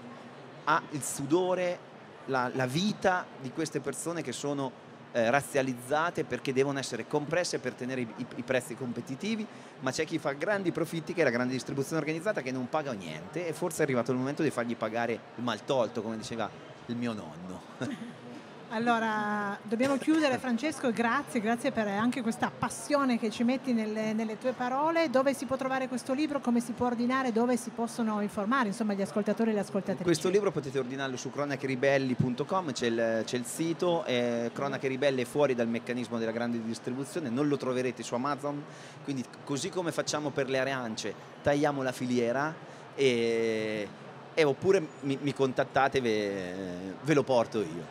ha il sudore, la, la vita di queste persone che sono eh, razzializzate perché devono essere compresse per tenere i, i, i, prezzi competitivi, ma c'è chi fa grandi profitti che è la grande distribuzione organizzata che non paga niente e forse è arrivato il momento di fargli pagare il mal tolto, come diceva il mio nonno. Allora, dobbiamo chiudere Francesco, grazie, grazie per anche questa passione che ci metti nelle, nelle, tue parole. Dove si può trovare questo libro, come si può ordinare, dove si possono informare insomma, gli ascoltatori e le ascoltatrici? Questo libro potete ordinarlo su cronacheribelli.com, c'è il, c'è il sito, eh, Cronache Ribelle è fuori dal meccanismo della grande distribuzione, non lo troverete su Amazon, quindi così come facciamo per le arance, tagliamo la filiera e e oppure mi, mi contattate ve, ve, lo porto io.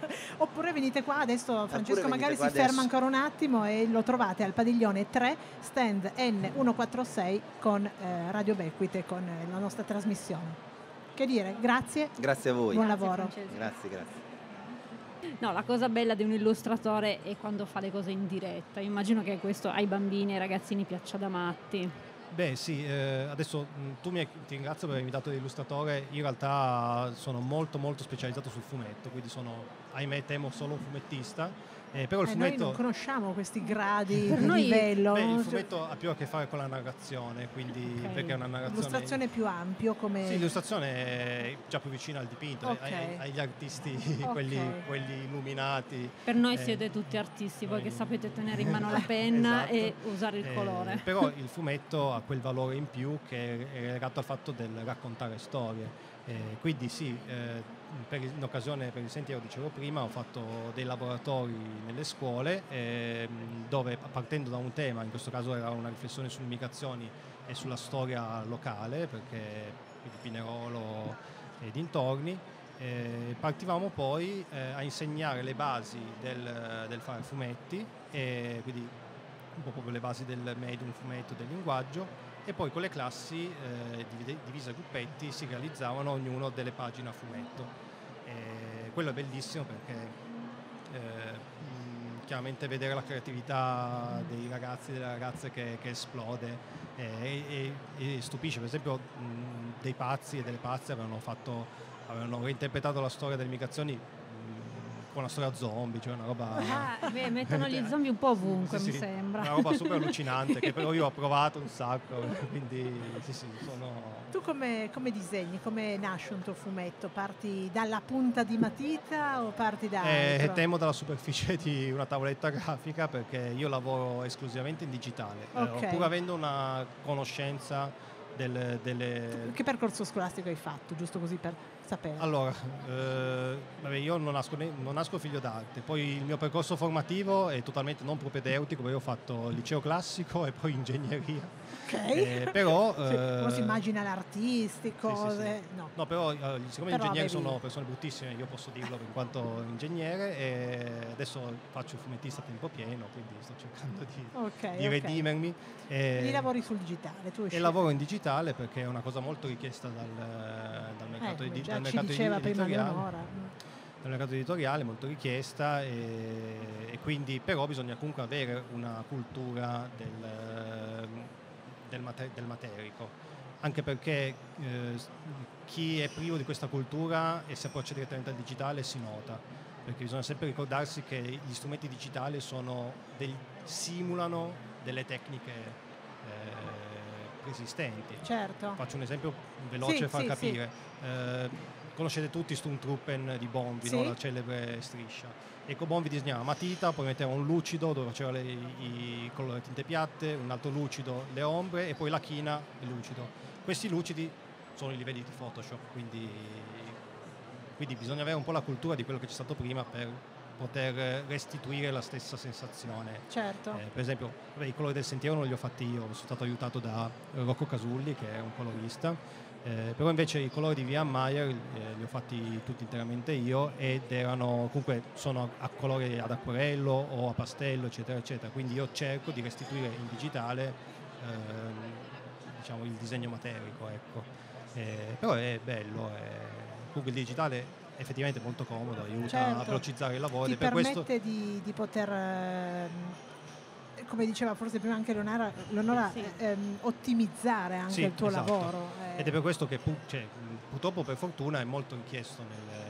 oppure venite qua adesso Francesco magari si adesso. ferma ancora un attimo e lo trovate al padiglione 3 stand N146 con eh, Radio Bequite con eh, la nostra trasmissione. Che dire, grazie. Grazie a voi. Buon lavoro. Grazie, grazie. grazie. No, la cosa bella di un illustratore è quando fa le cose in diretta. Immagino che questo ai bambini e ai ragazzini piaccia da matti. Beh sì, eh, adesso tu mi ti ringrazio per avermi invitato l'illustratore, in realtà sono molto molto specializzato sul fumetto, quindi sono, ahimè temo solo un fumettista eh, però il eh, fumetto... Noi non conosciamo questi gradi per di noi, livello. Beh, il fumetto ha più a che fare con la narrazione, quindi okay. perché è una narrazione... L'illustrazione più ampio come... Sì, l'illustrazione è già più vicina al dipinto, okay. ai, agli artisti, okay. quelli, quelli, illuminati. Per noi eh, siete tutti artisti, voi che sapete tenere in mano la penna esatto. e usare il eh, colore. Però il fumetto ha quel valore in più che è legato al fatto del raccontare storie. Eh, quindi sì, eh, per, in occasione per il sentiero, dicevo prima, ho fatto dei laboratori nelle scuole eh, dove partendo da un tema, in questo caso era una riflessione sulle migrazioni e sulla storia locale, perché quindi Pinerolo e dintorni, Eh, partivamo poi eh, a insegnare le basi del, del fare fumetti, quindi un po' proprio le basi del medium, fumetto, del linguaggio e poi con le classi eh, divise a gruppetti si realizzavano ognuno delle pagine a fumetto. E quello è bellissimo perché eh, chiaramente vedere la creatività dei ragazzi e delle ragazze che, che esplode eh, e, e, e, stupisce, per esempio mh, dei pazzi e delle pazze avevano, fatto, avevano reinterpretato la storia delle migrazioni con una storia zombie, cioè una roba... Ah, beh, mettono gli zombie un po' ovunque, sì, mi sì, sembra. Una roba super allucinante che però io ho provato un sacco, quindi sì, sì, sono... Tu come, come, disegni? Come nasce un tuo fumetto? Parti dalla punta di matita o parti da eh, temo dalla superficie di una tavoletta grafica perché io lavoro esclusivamente in digitale, okay. eh, pur avendo una conoscenza del, delle... Che percorso scolastico hai fatto, giusto così per sapere? Allora, eh, vabbè, io non nasco, non nasco, figlio d'arte, poi il mio percorso formativo è totalmente non propedeutico, perché ho fatto liceo classico e poi ingegneria. Ok. Eh, però, sì, eh, si immagina l'artisti, cose... Sì, sì, no. no. però eh, siccome gli ingegneri avevi... sono persone bruttissime, io posso dirlo in quanto ingegnere e adesso faccio il fumettista a tempo pieno, quindi sto cercando di, okay, di okay. redimermi. E, e lavori sul digitale, tu E lavoro in digitale perché è una cosa molto richiesta dal, dal mercato, eh, di, dal mercato diceva editoriale. Prima dal mercato editoriale molto richiesta e, e, quindi però bisogna comunque avere una cultura del, del, mater- del materico anche perché eh, chi è privo di questa cultura e si approccia direttamente al digitale si nota perché bisogna sempre ricordarsi che gli strumenti digitali del, simulano delle tecniche eh, preesistenti. Certo. Faccio un esempio veloce sì, per far sì, capire. Sì. Eh, conoscete tutti Stormtrooper di Bombi, sì. no? la celebre striscia. Ecco, Bombi disegnava matita, poi metteva un lucido dove faceva le, i colori tinte piatte, un altro lucido, le ombre e poi la china, il lucido. Questi lucidi sono i livelli di Photoshop, quindi, quindi bisogna avere un po' la cultura di quello che c'è stato prima per poter restituire la stessa sensazione. Certo. Eh, per esempio, beh, i colori del sentiero non li ho fatti io, sono stato aiutato da Rocco Casulli, che è un colorista eh, però invece i colori di Vian Mayer eh, li ho fatti tutti interamente io ed erano comunque sono a colori ad acquerello o a pastello eccetera eccetera quindi io cerco di restituire in digitale ehm, diciamo il disegno materico ecco. eh, però è bello comunque il digitale è effettivamente molto comodo aiuta certo. a velocizzare il lavoro ti permette per di, di, poter ehm, come diceva forse prima anche Leonora, Leonora sì. ehm, ottimizzare anche sì, il tuo esatto. lavoro. Eh. Ed è per questo che cioè, purtroppo per fortuna è molto richiesto nel...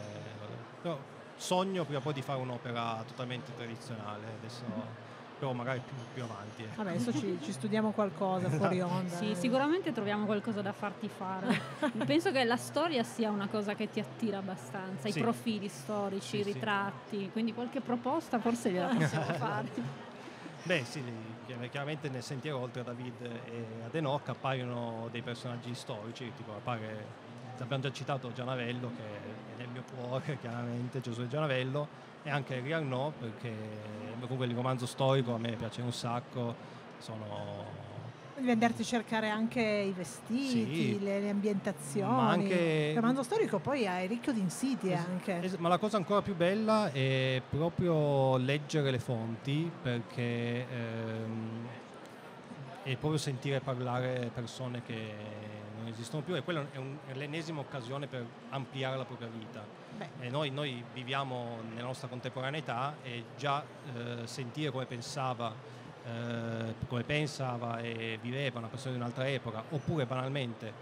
Però sogno prima o poi di fare un'opera totalmente tradizionale, adesso però magari più, più avanti. Eh. Vabbè, adesso ci, ci, studiamo qualcosa fuori onda. Sì, sicuramente troviamo qualcosa da farti fare. Penso che la storia sia una cosa che ti attira abbastanza, i profili storici, i ritratti, quindi qualche proposta forse gliela possiamo fare. Beh sì, chiaramente nel sentiero oltre a David e ad Enoch appaiono dei personaggi storici, tipo appare, abbiamo già citato Gianavello che è nel mio cuore chiaramente, Giosuè Gianavello e anche Arnaud perché comunque il romanzo storico a me piace un sacco, sono Devi andarti a cercare anche i vestiti, sì, le, le, ambientazioni. Anche... Il romanzo storico poi è ricco di insidie es- anche. Es- ma la cosa ancora più bella è proprio leggere le fonti perché ehm, è proprio sentire parlare persone che non esistono più e quella è, un, è l'ennesima occasione per ampliare la propria vita. Noi, noi, viviamo nella nostra contemporaneità e già eh, sentire come pensava eh, come pensava e viveva una persona di un'altra epoca, oppure banalmente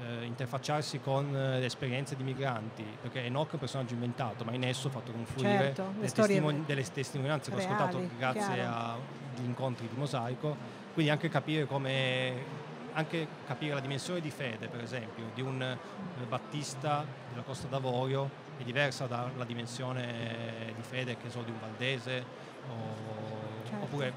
eh, interfacciarsi con eh, le esperienze di migranti, perché Enoch è un personaggio inventato, ma in esso ha fatto confluire certo, le testimoni- delle testimonianze che ho ascoltato grazie agli incontri di Mosaico, quindi anche capire come anche capire la dimensione di fede, per esempio, di un eh, battista della Costa d'Avorio è diversa dalla dimensione di fede che so di un valdese o, certo. oppure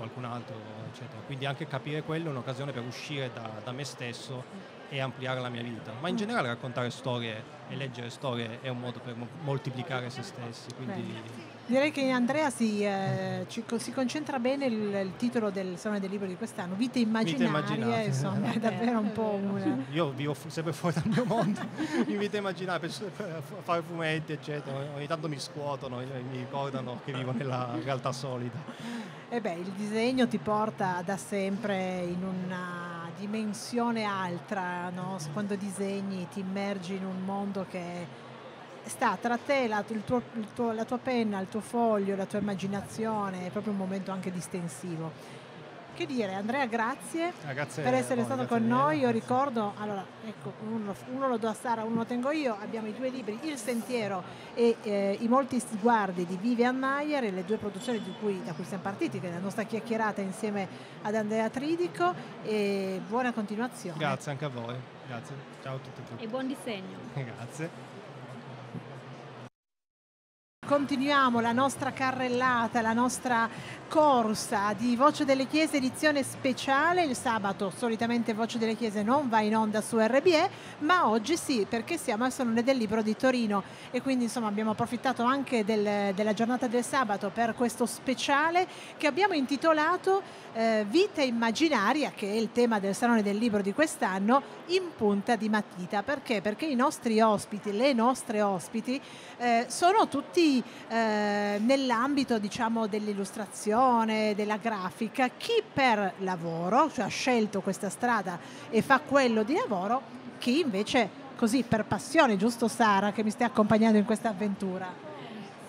qualcun altro, eccetera. Quindi anche capire quello è un'occasione per uscire da, da me stesso e ampliare la mia vita. Ma in generale raccontare storie e leggere storie è un modo per moltiplicare se stessi. Quindi... Direi che Andrea si, eh, ci, si concentra bene il, il, titolo del Salone del Libro di quest'anno, Vite immaginarie, Vite immaginate. insomma, è davvero un po' una... Io vivo sempre fuori dal mio mondo, in vita immaginaria, per fare fumetti, eccetera, ogni tanto mi scuotono, mi ricordano che vivo nella realtà solida. E eh beh, il disegno ti porta da sempre in una dimensione altra, no? quando disegni ti immergi in un mondo che sta tra te, la, tuo, tuo, la tua penna, il tuo foglio, la tua immaginazione, è proprio un momento anche distensivo che dire, Andrea, grazie, ah, grazie per essere no, stato con noi. Io ricordo, allora, ecco, uno, uno, lo do a Sara, uno lo tengo io. Abbiamo i due libri, Il Sentiero e eh, I molti sguardi di Vivian Mayer, e le due produzioni cui, da cui siamo partiti, che è la nostra chiacchierata insieme ad Andrea Tridico. E buona continuazione. Grazie anche a voi. Grazie. Ciao a tutti e tutti. E buon disegno. grazie continuiamo la nostra carrellata, la nostra corsa di Voce delle Chiese edizione speciale. Il sabato solitamente Voce delle Chiese non va in onda su RBE, ma oggi sì, perché siamo al Salone del Libro di Torino e quindi insomma abbiamo approfittato anche del, della giornata del sabato per questo speciale che abbiamo intitolato eh, Vita immaginaria, che è il tema del Salone del Libro di quest'anno, in punta di matita. Perché? Perché i nostri ospiti, le nostre ospiti, eh, sono tutti eh, nell'ambito diciamo, dell'illustrazione, della grafica, chi per lavoro, cioè ha scelto questa strada e fa quello di lavoro, chi invece così per passione, giusto Sara che mi stai accompagnando in questa avventura?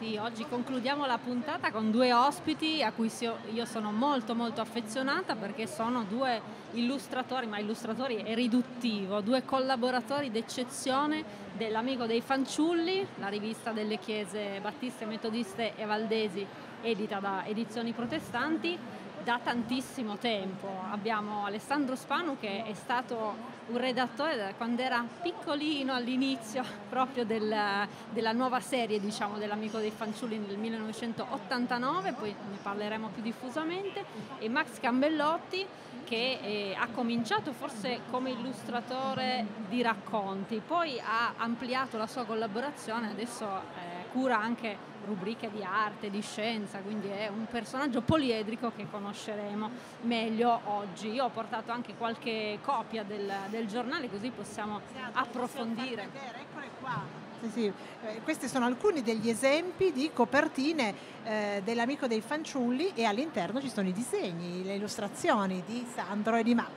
Sì, oggi concludiamo la puntata con due ospiti a cui io sono molto molto affezionata perché sono due illustratori, ma illustratori è riduttivo, due collaboratori d'eccezione dell'Amico dei Fanciulli, la rivista delle chiese battiste, metodiste e valdesi edita da Edizioni Protestanti da tantissimo tempo. Abbiamo Alessandro Spanu che è stato un redattore quando era piccolino all'inizio proprio del, della nuova serie diciamo, dell'Amico dei Fanciulli nel 1989, poi ne parleremo più diffusamente, e Max Cambellotti che eh, ha cominciato forse come illustratore di racconti, poi ha ampliato la sua collaborazione, adesso eh, cura anche rubriche di arte, di scienza, quindi è un personaggio poliedrico che conosceremo meglio oggi. Io ho portato anche qualche copia del, del giornale così possiamo approfondire. Eccole qua. Sì, sì. Eh, questi sono alcuni degli esempi di copertine eh, dell'amico dei fanciulli e all'interno ci sono i disegni, le illustrazioni di Sandro e di Max.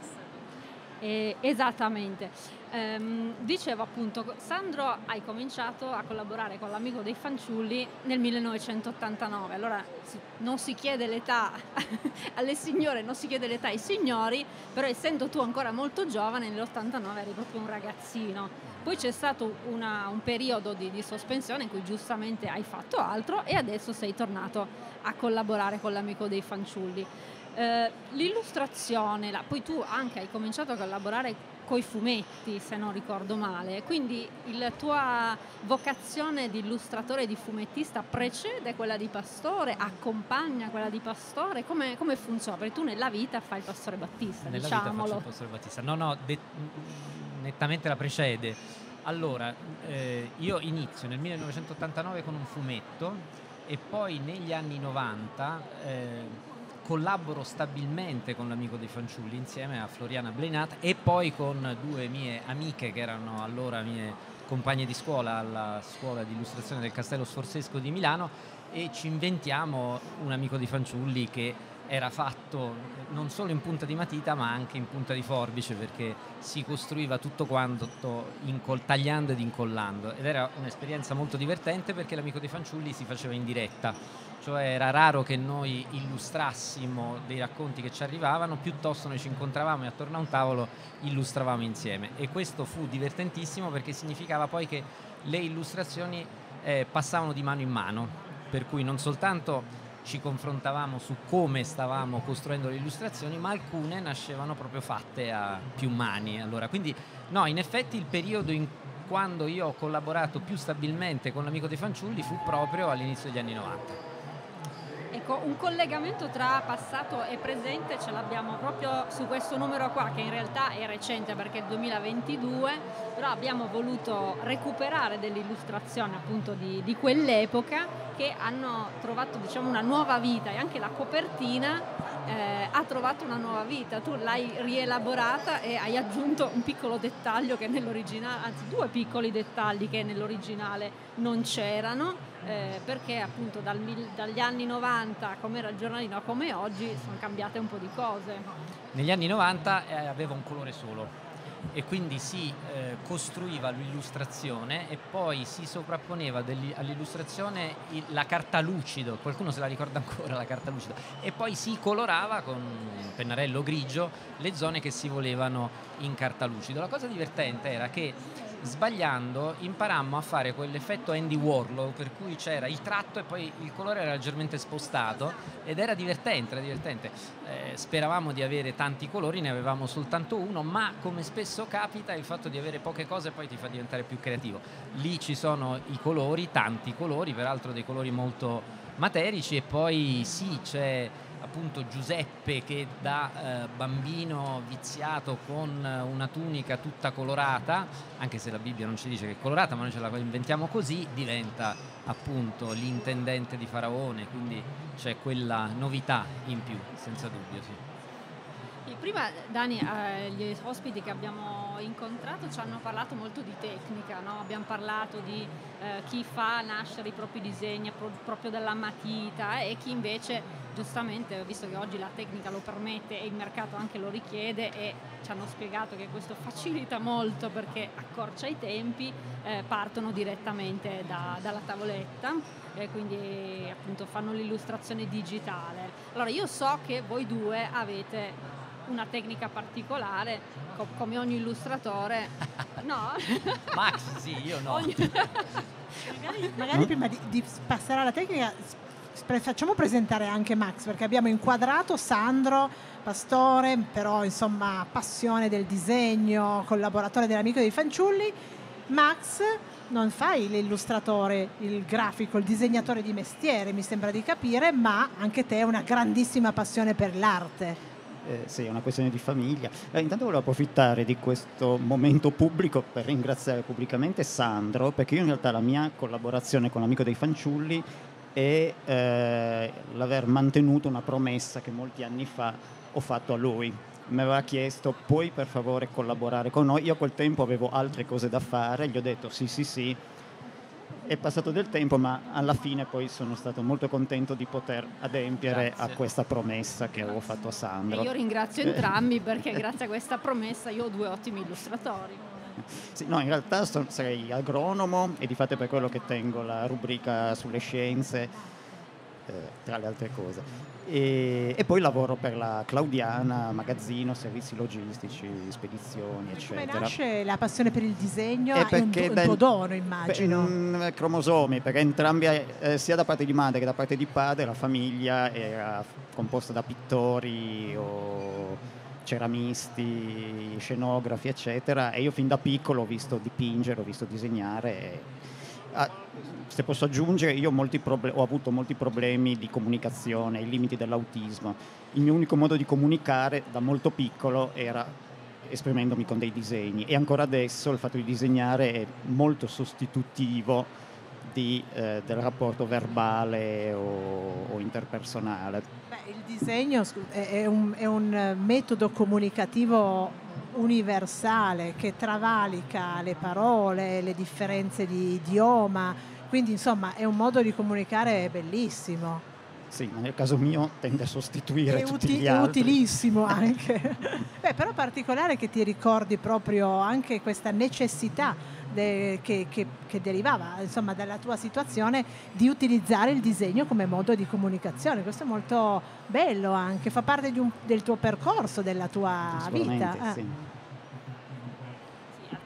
Eh, esattamente. Ehm, dicevo appunto, Sandro hai cominciato a collaborare con l'amico dei fanciulli nel 1989, allora non si chiede l'età alle signore, non si chiede l'età ai signori, però essendo tu ancora molto giovane, nell'89 eri proprio un ragazzino. Poi c'è stato una, un periodo di, di sospensione in cui giustamente hai fatto altro e adesso sei tornato a collaborare con l'amico dei fanciulli. Eh, l'illustrazione, la, poi tu anche hai cominciato a collaborare coi fumetti, se non ricordo male. Quindi la tua vocazione di illustratore e di fumettista precede quella di pastore, accompagna quella di pastore? Come, come funziona? Perché tu nella vita fai il pastore Battista, nella diciamolo. Vita faccio il pastore Battista. No, no, de- nettamente la precede. Allora, eh, io inizio nel 1989 con un fumetto e poi negli anni 90 eh, collaboro stabilmente con l'amico dei fanciulli insieme a Floriana Blenat e poi con due mie amiche che erano allora mie compagne di scuola alla scuola di illustrazione del Castello Sforzesco di Milano e ci inventiamo un amico dei fanciulli che era fatto non solo in punta di matita ma anche in punta di forbice perché si costruiva tutto quanto incol- tagliando ed incollando. Ed era un'esperienza molto divertente perché l'amico dei fanciulli si faceva in diretta cioè era raro che noi illustrassimo dei racconti che ci arrivavano, piuttosto noi ci incontravamo e attorno a un tavolo illustravamo insieme e questo fu divertentissimo perché significava poi che le illustrazioni eh, passavano di mano in mano, per cui non soltanto ci confrontavamo su come stavamo costruendo le illustrazioni, ma alcune nascevano proprio fatte a più mani. Allora, quindi no, in effetti il periodo in quando io ho collaborato più stabilmente con l'amico dei fanciulli fu proprio all'inizio degli anni 90. Ecco, un collegamento tra passato e presente ce l'abbiamo proprio su questo numero qua, che in realtà è recente perché è il 2022, però abbiamo voluto recuperare delle illustrazioni appunto di, di quell'epoca che hanno trovato diciamo, una nuova vita e anche la copertina eh, ha trovato una nuova vita. Tu l'hai rielaborata e hai aggiunto un piccolo dettaglio che nell'originale, anzi due piccoli dettagli che nell'originale non c'erano eh, perché appunto dal, dagli anni 90 come era il giornalino come oggi sono cambiate un po' di cose. Negli anni 90 eh, aveva un colore solo e quindi si eh, costruiva l'illustrazione e poi si sovrapponeva all'illustrazione il, la carta lucido, qualcuno se la ricorda ancora la carta lucido, e poi si colorava con un pennarello grigio le zone che si volevano in carta lucido. La cosa divertente era che sbagliando imparammo a fare quell'effetto Andy Warlow per cui c'era il tratto e poi il colore era leggermente spostato ed era divertente, era divertente. Eh, speravamo di avere tanti colori, ne avevamo soltanto uno, ma come spesso capita il fatto di avere poche cose poi ti fa diventare più creativo. Lì ci sono i colori, tanti colori, peraltro dei colori molto materici e poi sì c'è appunto Giuseppe che da eh, bambino viziato con una tunica tutta colorata, anche se la Bibbia non ci dice che è colorata, ma noi ce la inventiamo così, diventa appunto l'intendente di Faraone, quindi c'è quella novità in più, senza dubbio. Sì. Prima Dani, eh, gli ospiti che abbiamo incontrato ci hanno parlato molto di tecnica, no? abbiamo parlato di eh, chi fa nascere i propri disegni pro- proprio dalla matita e chi invece giustamente, visto che oggi la tecnica lo permette e il mercato anche lo richiede e ci hanno spiegato che questo facilita molto perché accorcia i tempi, eh, partono direttamente da, dalla tavoletta e quindi appunto fanno l'illustrazione digitale. Allora io so che voi due avete una tecnica particolare, co- come ogni illustratore. No? Max, sì, io no. Ogni... magari, magari prima di, di, passare alla tecnica facciamo presentare anche Max perché abbiamo inquadrato Sandro Pastore, però insomma passione del disegno, collaboratore dell'amico dei fanciulli. Max non fai l'illustratore, il grafico, il disegnatore di mestiere, mi sembra di capire, ma anche te hai una grandissima passione per l'arte eh, sì, è una questione di famiglia. Eh, intanto volevo approfittare di questo momento pubblico per ringraziare pubblicamente Sandro, perché io in realtà la mia collaborazione con l'amico dei fanciulli è eh, l'aver mantenuto una promessa che molti anni fa ho fatto a lui. Mi aveva chiesto, puoi per favore collaborare con noi? Io a quel tempo avevo altre cose da fare, gli ho detto sì, sì, sì, è passato del tempo, ma alla fine poi sono stato molto contento di poter adempiere grazie. a questa promessa che avevo fatto a Sandro. E io ringrazio entrambi perché grazie a questa promessa io ho due ottimi illustratori. Sì, no, in realtà sono, sarei agronomo e di fatto è per quello che tengo la rubrica sulle scienze, eh, tra le altre cose. E, e, poi lavoro per la Claudiana, magazzino, servizi logistici, spedizioni, eccetera. Come nasce la passione per il disegno? È perché un, un tuo dono, immagino. Per, cromosomi, perché entrambi, eh, sia da parte di madre che da parte di padre, la famiglia era composta da pittori o ceramisti, scenografi, eccetera, e io fin da piccolo ho visto dipingere, ho visto disegnare. E, ah, se posso aggiungere, io proble- ho, avuto molti problemi di comunicazione, i limiti dell'autismo. Il mio unico modo di comunicare da molto piccolo era esprimendomi con dei disegni e ancora adesso il fatto di disegnare è molto sostitutivo di, eh, del rapporto verbale o, o interpersonale. Beh, il disegno è un, è un metodo comunicativo universale che travalica le parole, le differenze di idioma, quindi insomma è un modo di comunicare bellissimo. Sì, ma nel caso mio tende a sostituire è tutti uti- gli altri. utilissimo anche. Beh, però particolare che ti ricordi proprio anche questa necessità de- che, che, che, derivava insomma, dalla tua situazione di utilizzare il disegno come modo di comunicazione. Questo è molto bello anche, fa parte un, del tuo percorso, della tua vita. Eh.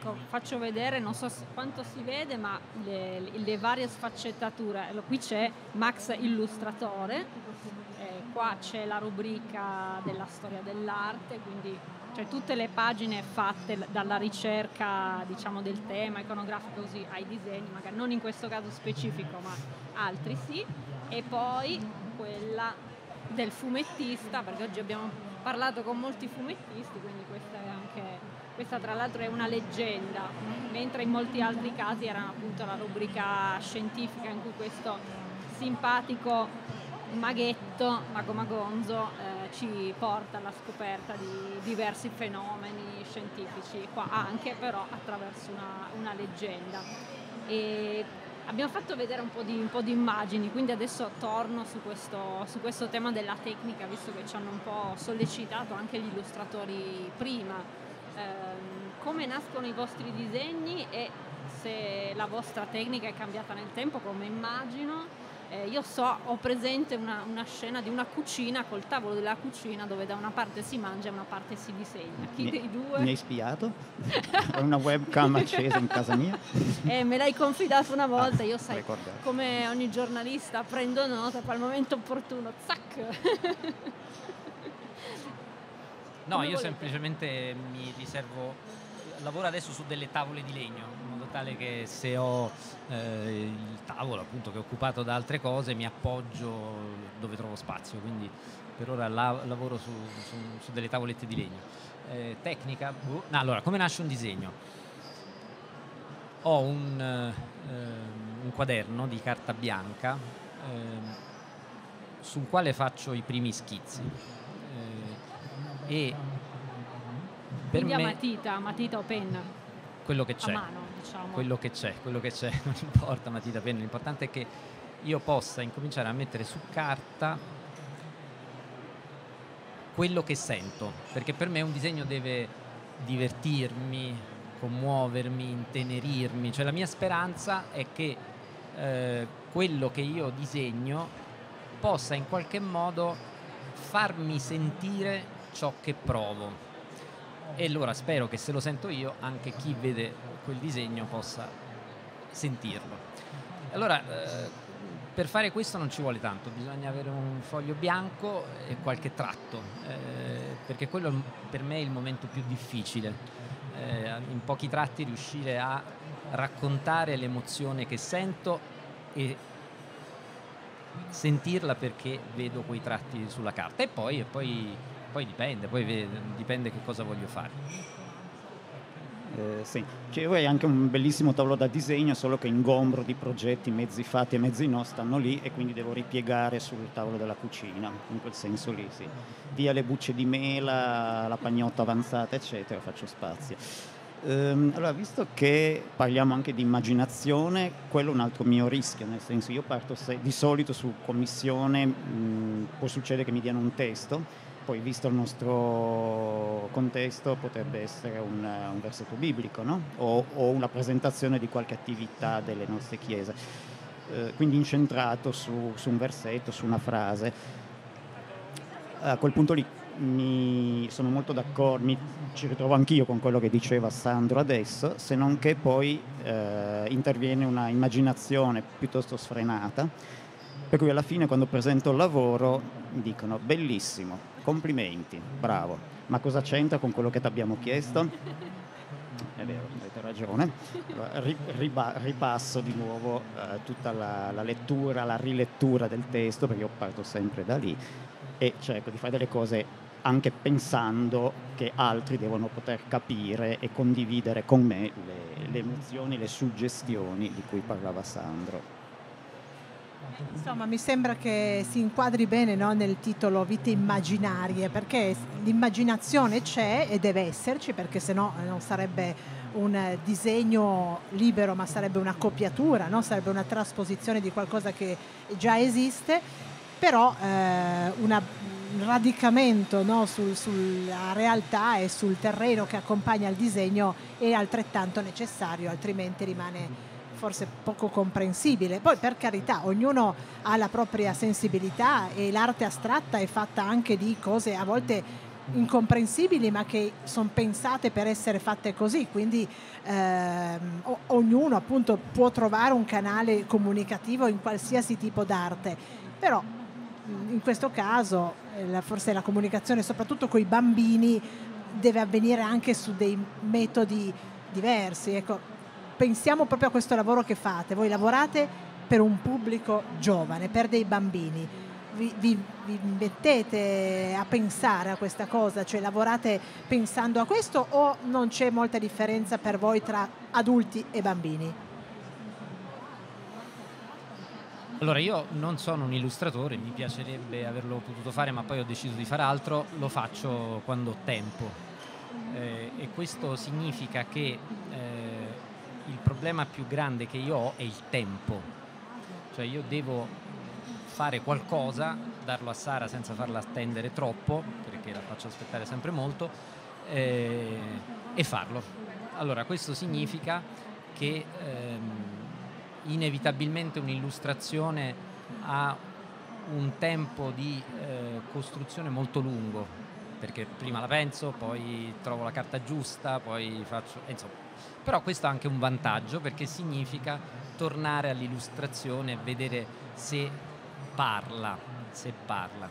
Ecco, faccio vedere, non so quanto si vede, ma le, le varie sfaccettature. Qui c'è Max Illustratore, eh, qua c'è la rubrica della storia dell'arte, quindi cioè tutte le pagine fatte dalla ricerca diciamo, del tema iconografico così ai disegni, magari non in questo caso specifico, ma altri sì. E poi quella del fumettista, perché oggi abbiamo parlato con molti fumettisti, quindi questa è questa tra l'altro è una leggenda, mentre in molti altri casi era appunto la rubrica scientifica in cui questo simpatico maghetto, Mago Magonzo, eh, ci porta alla scoperta di diversi fenomeni scientifici, qua anche però attraverso una, una leggenda. E abbiamo fatto vedere un po, di, un po' di immagini, quindi adesso torno su questo, su questo tema della tecnica, visto che ci hanno un po' sollecitato anche gli illustratori prima ehm, come nascono i vostri disegni e se la vostra tecnica è cambiata nel tempo, come immagino. Eh, io so, ho presente una, una, scena di una cucina col tavolo della cucina dove da una parte si mangia e una parte si disegna. Chi mi, dei due? Mi hai spiato? Ho una webcam accesa in casa mia. Eh, me l'hai confidato una volta, ah, io sai, ricordate. come ogni giornalista prendo nota, poi al momento opportuno, zac! No, io semplicemente mi riservo, lavoro adesso su delle tavole di legno, in modo tale che se ho eh, il tavolo appunto che è occupato da altre cose mi appoggio dove trovo spazio, quindi per ora la, lavoro su, su, su, delle tavolette di legno. Eh, tecnica, boh. no, allora come nasce un disegno? Ho un, eh, un quaderno di carta bianca ehm, sul quale faccio i primi schizzi e per Quindi me, a matita, matita o penna? Quello che c'è. Mano, diciamo. Quello che c'è, quello che c'è, non importa matita, penna, l'importante è che io possa incominciare a mettere su carta quello che sento, perché per me un disegno deve divertirmi, commuovermi, intenerirmi, cioè la mia speranza è che eh, quello che io disegno possa in qualche modo farmi sentire ciò che provo. E allora spero che se lo sento io, anche chi vede quel disegno possa sentirlo. Allora, eh, per fare questo non ci vuole tanto, bisogna avere un foglio bianco e qualche tratto, eh, perché quello per me è il momento più difficile. Eh, in pochi tratti riuscire a raccontare l'emozione che sento e sentirla perché vedo quei tratti sulla carta e poi, e poi poi dipende, poi dipende che cosa voglio fare. Eh, sì, hai anche un bellissimo tavolo da disegno, solo che ingombro di progetti mezzi fatti e mezzi no stanno lì e quindi devo ripiegare sul tavolo della cucina, in quel senso lì, sì. Via le bucce di mela, la pagnotta avanzata, eccetera, faccio spazio. Ehm, allora, visto che parliamo anche di immaginazione, quello è un altro mio rischio, nel senso io parto se, di solito su commissione, mh, può succedere che mi diano un testo, poi visto il nostro contesto potrebbe essere un, un versetto biblico no? o, o, una presentazione di qualche attività delle nostre chiese, eh, quindi incentrato su, su, un versetto, su una frase. A quel punto lì mi sono molto d'accordo, mi, ci ritrovo anch'io con quello che diceva Sandro adesso, se non che poi eh, interviene una immaginazione piuttosto sfrenata, per cui alla fine quando presento il lavoro mi dicono bellissimo, complimenti, bravo, ma cosa c'entra con quello che ti abbiamo chiesto? È vero, avete ragione. Riba, ripasso di nuovo eh, tutta la, la, lettura, la rilettura del testo, perché io parto sempre da lì e cerco di fare delle cose anche pensando che altri devono poter capire e condividere con me le, le emozioni, le suggestioni di cui parlava Sandro. Insomma, mi sembra che si inquadri bene no, nel titolo Vite immaginarie, perché l'immaginazione c'è e deve esserci, perché sennò non sarebbe un disegno libero, ma sarebbe una copiatura, no? sarebbe una trasposizione di qualcosa che già esiste, però eh, una, un radicamento no, sul, sulla realtà e sul terreno che accompagna il disegno è altrettanto necessario, altrimenti rimane forse poco comprensibile. Poi per carità, ognuno ha la propria sensibilità e l'arte astratta è fatta anche di cose a volte incomprensibili ma che sono pensate per essere fatte così, quindi ehm, ognuno appunto può trovare un canale comunicativo in qualsiasi tipo d'arte, però in questo caso eh, forse la comunicazione soprattutto con i bambini deve avvenire anche su dei metodi diversi. Ecco, pensiamo proprio a questo lavoro che fate, voi lavorate per un pubblico giovane, per dei bambini. vi, vi, vi, mettete a pensare a questa cosa, cioè lavorate pensando a questo o non c'è molta differenza per voi tra adulti e bambini? Allora io non sono un illustratore, mi piacerebbe averlo potuto fare ma poi ho deciso di fare altro, lo faccio quando ho tempo eh, e questo significa che eh, problema più grande che io ho è il tempo, cioè io devo fare qualcosa, darlo a Sara senza farla attendere troppo, perché la faccio aspettare sempre molto, eh, e farlo. Allora questo significa che ehm, inevitabilmente un'illustrazione ha un tempo di eh, costruzione molto lungo, perché prima la penso, poi trovo la carta giusta, poi faccio... insomma. Però questo ha anche un vantaggio perché significa tornare all'illustrazione e vedere se parla, se parla.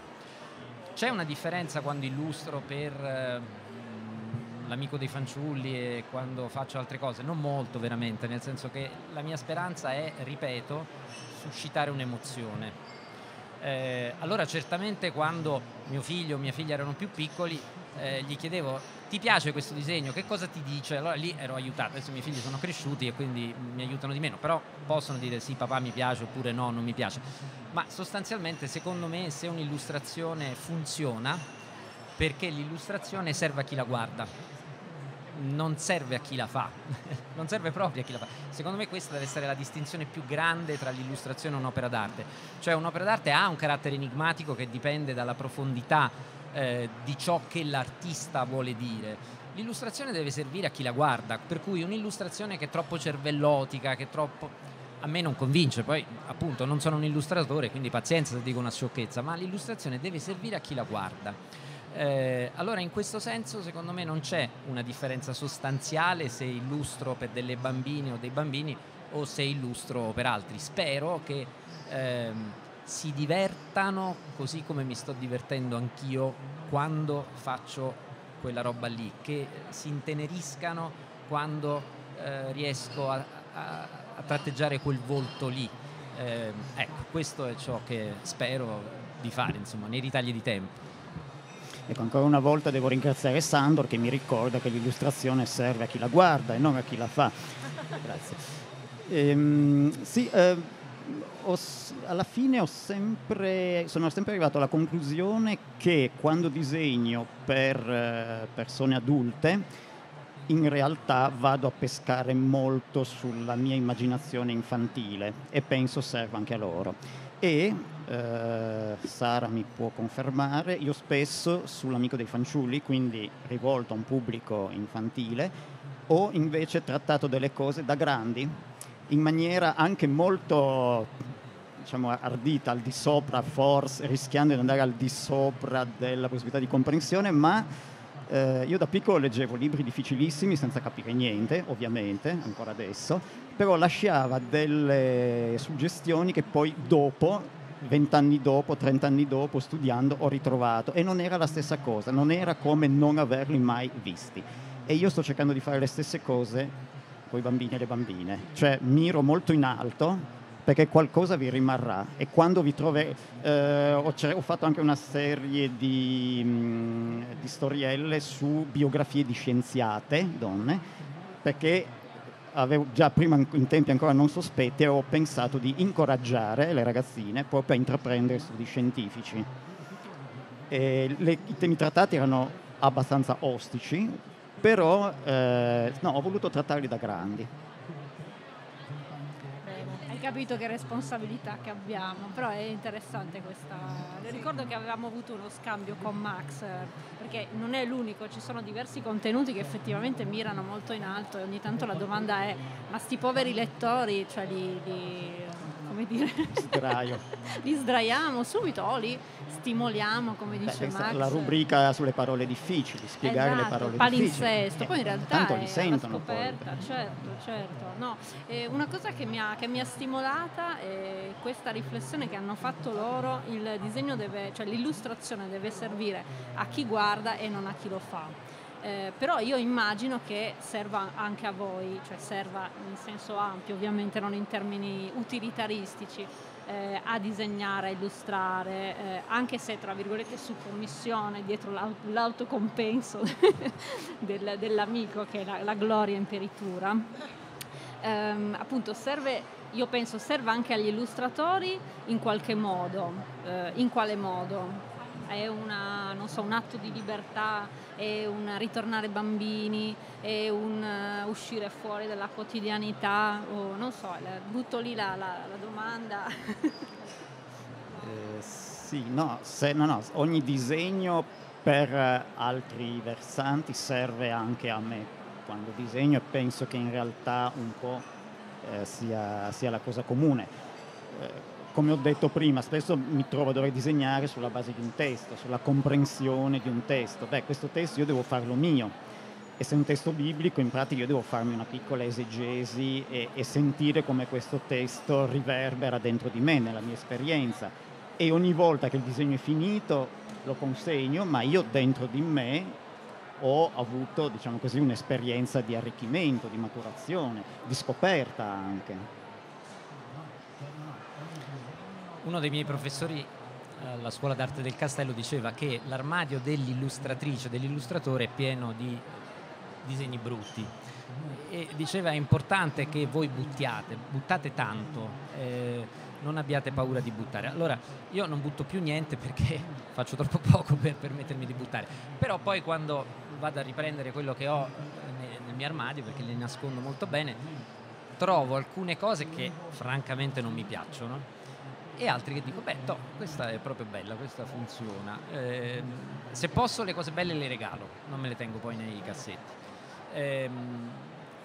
C'è una differenza quando illustro per... Eh, l'amico dei fanciulli e quando faccio altre cose, non molto veramente, nel senso che la mia speranza è, ripeto, suscitare un'emozione. Eh, allora certamente quando mio figlio o mia figlia erano più piccoli eh, gli chiedevo ti piace questo disegno, che cosa ti dice? Allora lì ero aiutato, adesso i miei figli sono cresciuti e quindi mi aiutano di meno, però possono dire sì papà mi piace oppure no non mi piace, ma sostanzialmente secondo me se un'illustrazione funziona perché l'illustrazione serve a chi la guarda non serve a chi la fa, non serve proprio a chi la fa. Secondo me questa deve essere la distinzione più grande tra l'illustrazione e un'opera d'arte. Cioè un'opera d'arte ha un carattere enigmatico che dipende dalla profondità eh, di ciò che l'artista vuole dire. L'illustrazione deve servire a chi la guarda, per cui un'illustrazione che è troppo cervellotica, che è troppo... A me non convince, poi appunto non sono un illustratore, quindi pazienza se dico una sciocchezza, ma l'illustrazione deve servire a chi la guarda. Eh, allora in questo senso secondo me non c'è una differenza sostanziale se illustro per delle bambine o dei bambini o se illustro per altri. Spero che ehm, si divertano così come mi sto divertendo anch'io quando faccio quella roba lì, che si inteneriscano quando eh, riesco a, a, a, tratteggiare quel volto lì. Eh, ecco, questo è ciò che spero di fare, insomma, nei ritagli di tempo. Ecco, ancora una volta devo ringraziare Sandor che mi ricorda che l'illustrazione serve a chi la guarda e non a chi la fa. Grazie. Ehm, sì, eh, ho, alla fine sempre, sono sempre arrivato alla conclusione che quando disegno per eh, persone adulte in realtà vado a pescare molto sulla mia immaginazione infantile e penso serva anche a loro. E eh, Sara mi può confermare, io spesso sull'amico dei fanciulli, quindi rivolto a un pubblico infantile, ho invece trattato delle cose da grandi in maniera anche molto diciamo, ardita, al di sopra, forse rischiando di andare al di sopra della possibilità di comprensione, ma eh, io da piccolo leggevo libri difficilissimi senza capire niente, ovviamente, ancora adesso, però lasciava delle suggestioni che poi dopo vent'anni dopo, trent'anni dopo, studiando, ho ritrovato e non era la stessa cosa, non era come non averli mai visti. E io sto cercando di fare le stesse cose con i bambini e le bambine, cioè miro molto in alto perché qualcosa vi rimarrà e quando vi troverete, eh, ho, ho, fatto anche una serie di, mh, mm, di storielle su biografie di scienziate, donne, perché avevo già prima in tempi ancora non sospetti avevo pensato di incoraggiare le ragazzine proprio a intraprendere studi scientifici. Le, I temi trattati erano abbastanza ostici, però eh, no, ho voluto trattarli da grandi hai capito che responsabilità che abbiamo, però è interessante questa. Ricordo che avevamo avuto uno scambio con Max, perché non è l'unico, ci sono diversi contenuti che effettivamente mirano molto in alto e ogni tanto la domanda è ma sti poveri lettori, cioè li, li come dire? Sdraio. li sdraiamo subito, o li stimoliamo, come dice Beh, Max. La rubrica sulle parole difficili, spiegare esatto, le parole palinsesto. difficili. Palinsesto, poi in realtà tanto li sentono scoperta, poi. certo, certo. No, eh, una cosa che mi, ha, che mi ha stimolata è questa riflessione che hanno fatto loro, il disegno deve, cioè l'illustrazione deve servire a chi guarda e non a chi lo fa. Eh, però io immagino che serva anche a voi, cioè serva in senso ampio, ovviamente non in termini utilitaristici, eh, a disegnare, a illustrare, eh, anche se tra virgolette su commissione, dietro l'autocompenso del, dell'amico che è la, la gloria imperitura. Ehm, appunto serve io penso serva anche agli illustratori in qualche modo. Eh, in quale modo? È una, so, un atto di libertà, è un ritornare bambini, è un uh, uscire fuori dalla quotidianità, o non so, butto lì la, la, la domanda. eh, sì, no, se, no, no, ogni disegno per uh, altri versanti serve anche a me quando disegno e penso che in realtà un po' eh, sia, sia, la cosa comune. Eh, come ho detto prima, spesso mi trovo a dover disegnare sulla base di un testo, sulla comprensione di un testo. Beh, questo testo io devo farlo mio. E se è un testo biblico, in pratica io devo farmi una piccola esegesi e, e sentire come questo testo riverbera dentro di me, nella mia esperienza. E ogni volta che il disegno è finito lo consegno, ma io dentro di me ho avuto, diciamo così, un'esperienza di arricchimento, di maturazione, di scoperta anche. Uno dei miei professori alla scuola d'arte del castello diceva che l'armadio dell'illustratrice, dell'illustratore è pieno di disegni brutti e diceva è importante che voi buttiate, buttate tanto, eh, non abbiate paura di buttare. Allora io non butto più niente perché faccio troppo poco per permettermi di buttare, però poi quando vado a riprendere quello che ho nel mio armadio, perché le nascondo molto bene, trovo alcune cose che francamente non mi piacciono e altri che dico, beh, to, questa è proprio bella, questa funziona. Eh, se posso le cose belle le regalo, non me le tengo poi nei cassetti. Eh,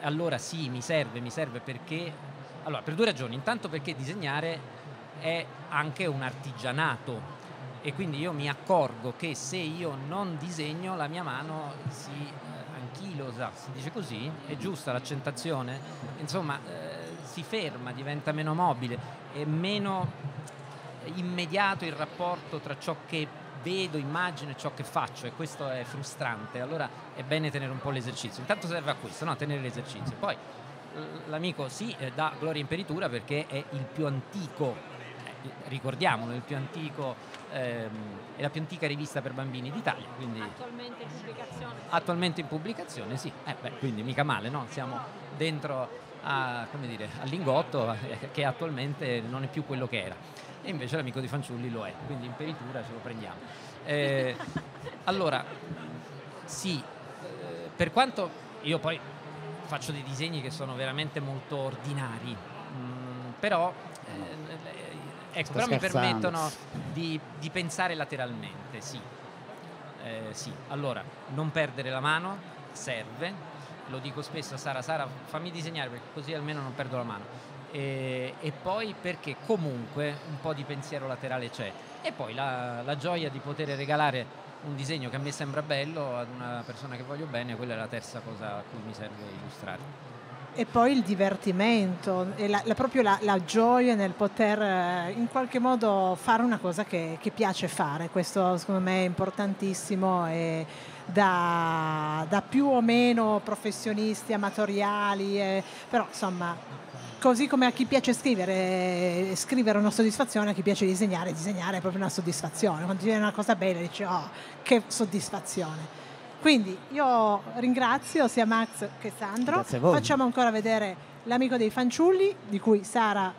allora sì, mi serve, mi serve perché... Allora, per due ragioni. Intanto perché disegnare è anche un artigianato e quindi io mi accorgo che se io non disegno la mia mano si eh, anchilosa, si dice così? È giusta l'accentazione? Insomma, eh, si ferma, diventa meno mobile e meno immediato il rapporto tra ciò che vedo, immagino e ciò che faccio e questo è frustrante. Allora è bene tenere un po' l'esercizio. Intanto serve a questo, no? tenere l'esercizio. Poi l'amico sì eh, dà gloria imperitura perché è il più antico, eh, ricordiamolo, il più antico, ehm, è la più antica rivista per bambini d'Italia. Quindi attualmente in pubblicazione. Attualmente in pubblicazione, sì. Eh, beh, quindi mica male, no? Siamo dentro a, dire, all'ingotto eh, che attualmente non è più quello che era e invece l'amico di Fanciulli lo è, quindi in peritura ce lo prendiamo. Eh, allora, sì, eh, per quanto io poi faccio dei disegni che sono veramente molto ordinari, mh, mm, però, eh, ecco, però mi permettono di, di, pensare lateralmente, sì. Eh, sì. Allora, non perdere la mano serve, lo dico spesso a Sara, Sara fammi disegnare perché così almeno non perdo la mano e, e, poi perché comunque un po' di pensiero laterale c'è e poi la, la, gioia di poter regalare un disegno che a me sembra bello ad una persona che voglio bene, quella è la terza cosa a cui mi serve illustrare. E poi il divertimento, e la, la, proprio la, gioia nel poter eh, in qualche modo fare una cosa che, che, piace fare, questo secondo me è importantissimo e da, da più o meno professionisti amatoriali, eh, però insomma così come a chi piace scrivere, scrivere è una soddisfazione, a chi piace disegnare, disegnare è proprio una soddisfazione. Quando viene una cosa bella dici, oh, che soddisfazione. Quindi io ringrazio sia Max che Sandro. Facciamo ancora vedere l'amico dei fanciulli, di cui Sara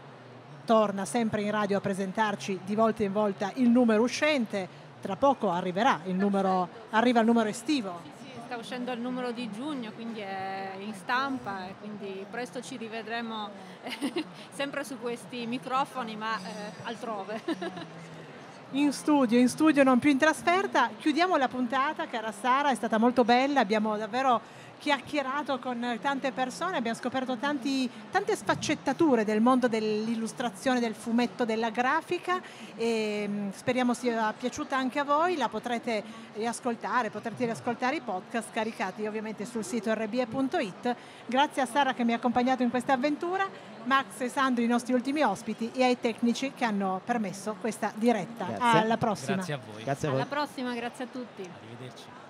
torna sempre in radio a presentarci di volta in volta il numero uscente. Tra poco arriverà il numero, arriva il numero estivo sta uscendo il numero di giugno, quindi è in stampa e quindi presto ci rivedremo eh, sempre su questi microfoni ma eh, altrove. in studio, in studio non più in trasferta. Chiudiamo la puntata, cara Sara, è stata molto bella, abbiamo davvero chiacchierato con tante persone, abbiamo scoperto tanti, tante sfaccettature del mondo dell'illustrazione, del fumetto, della grafica e mm, speriamo sia piaciuta anche a voi, la potrete riascoltare, potrete riascoltare i podcast caricati ovviamente sul sito rbe.it. Grazie a Sara che mi ha accompagnato in questa avventura, Max e Sandro i nostri ultimi ospiti e ai tecnici che hanno permesso questa diretta. Grazie. Alla prossima. Grazie a voi. Grazie a voi. Alla prossima, grazie a tutti. Arrivederci.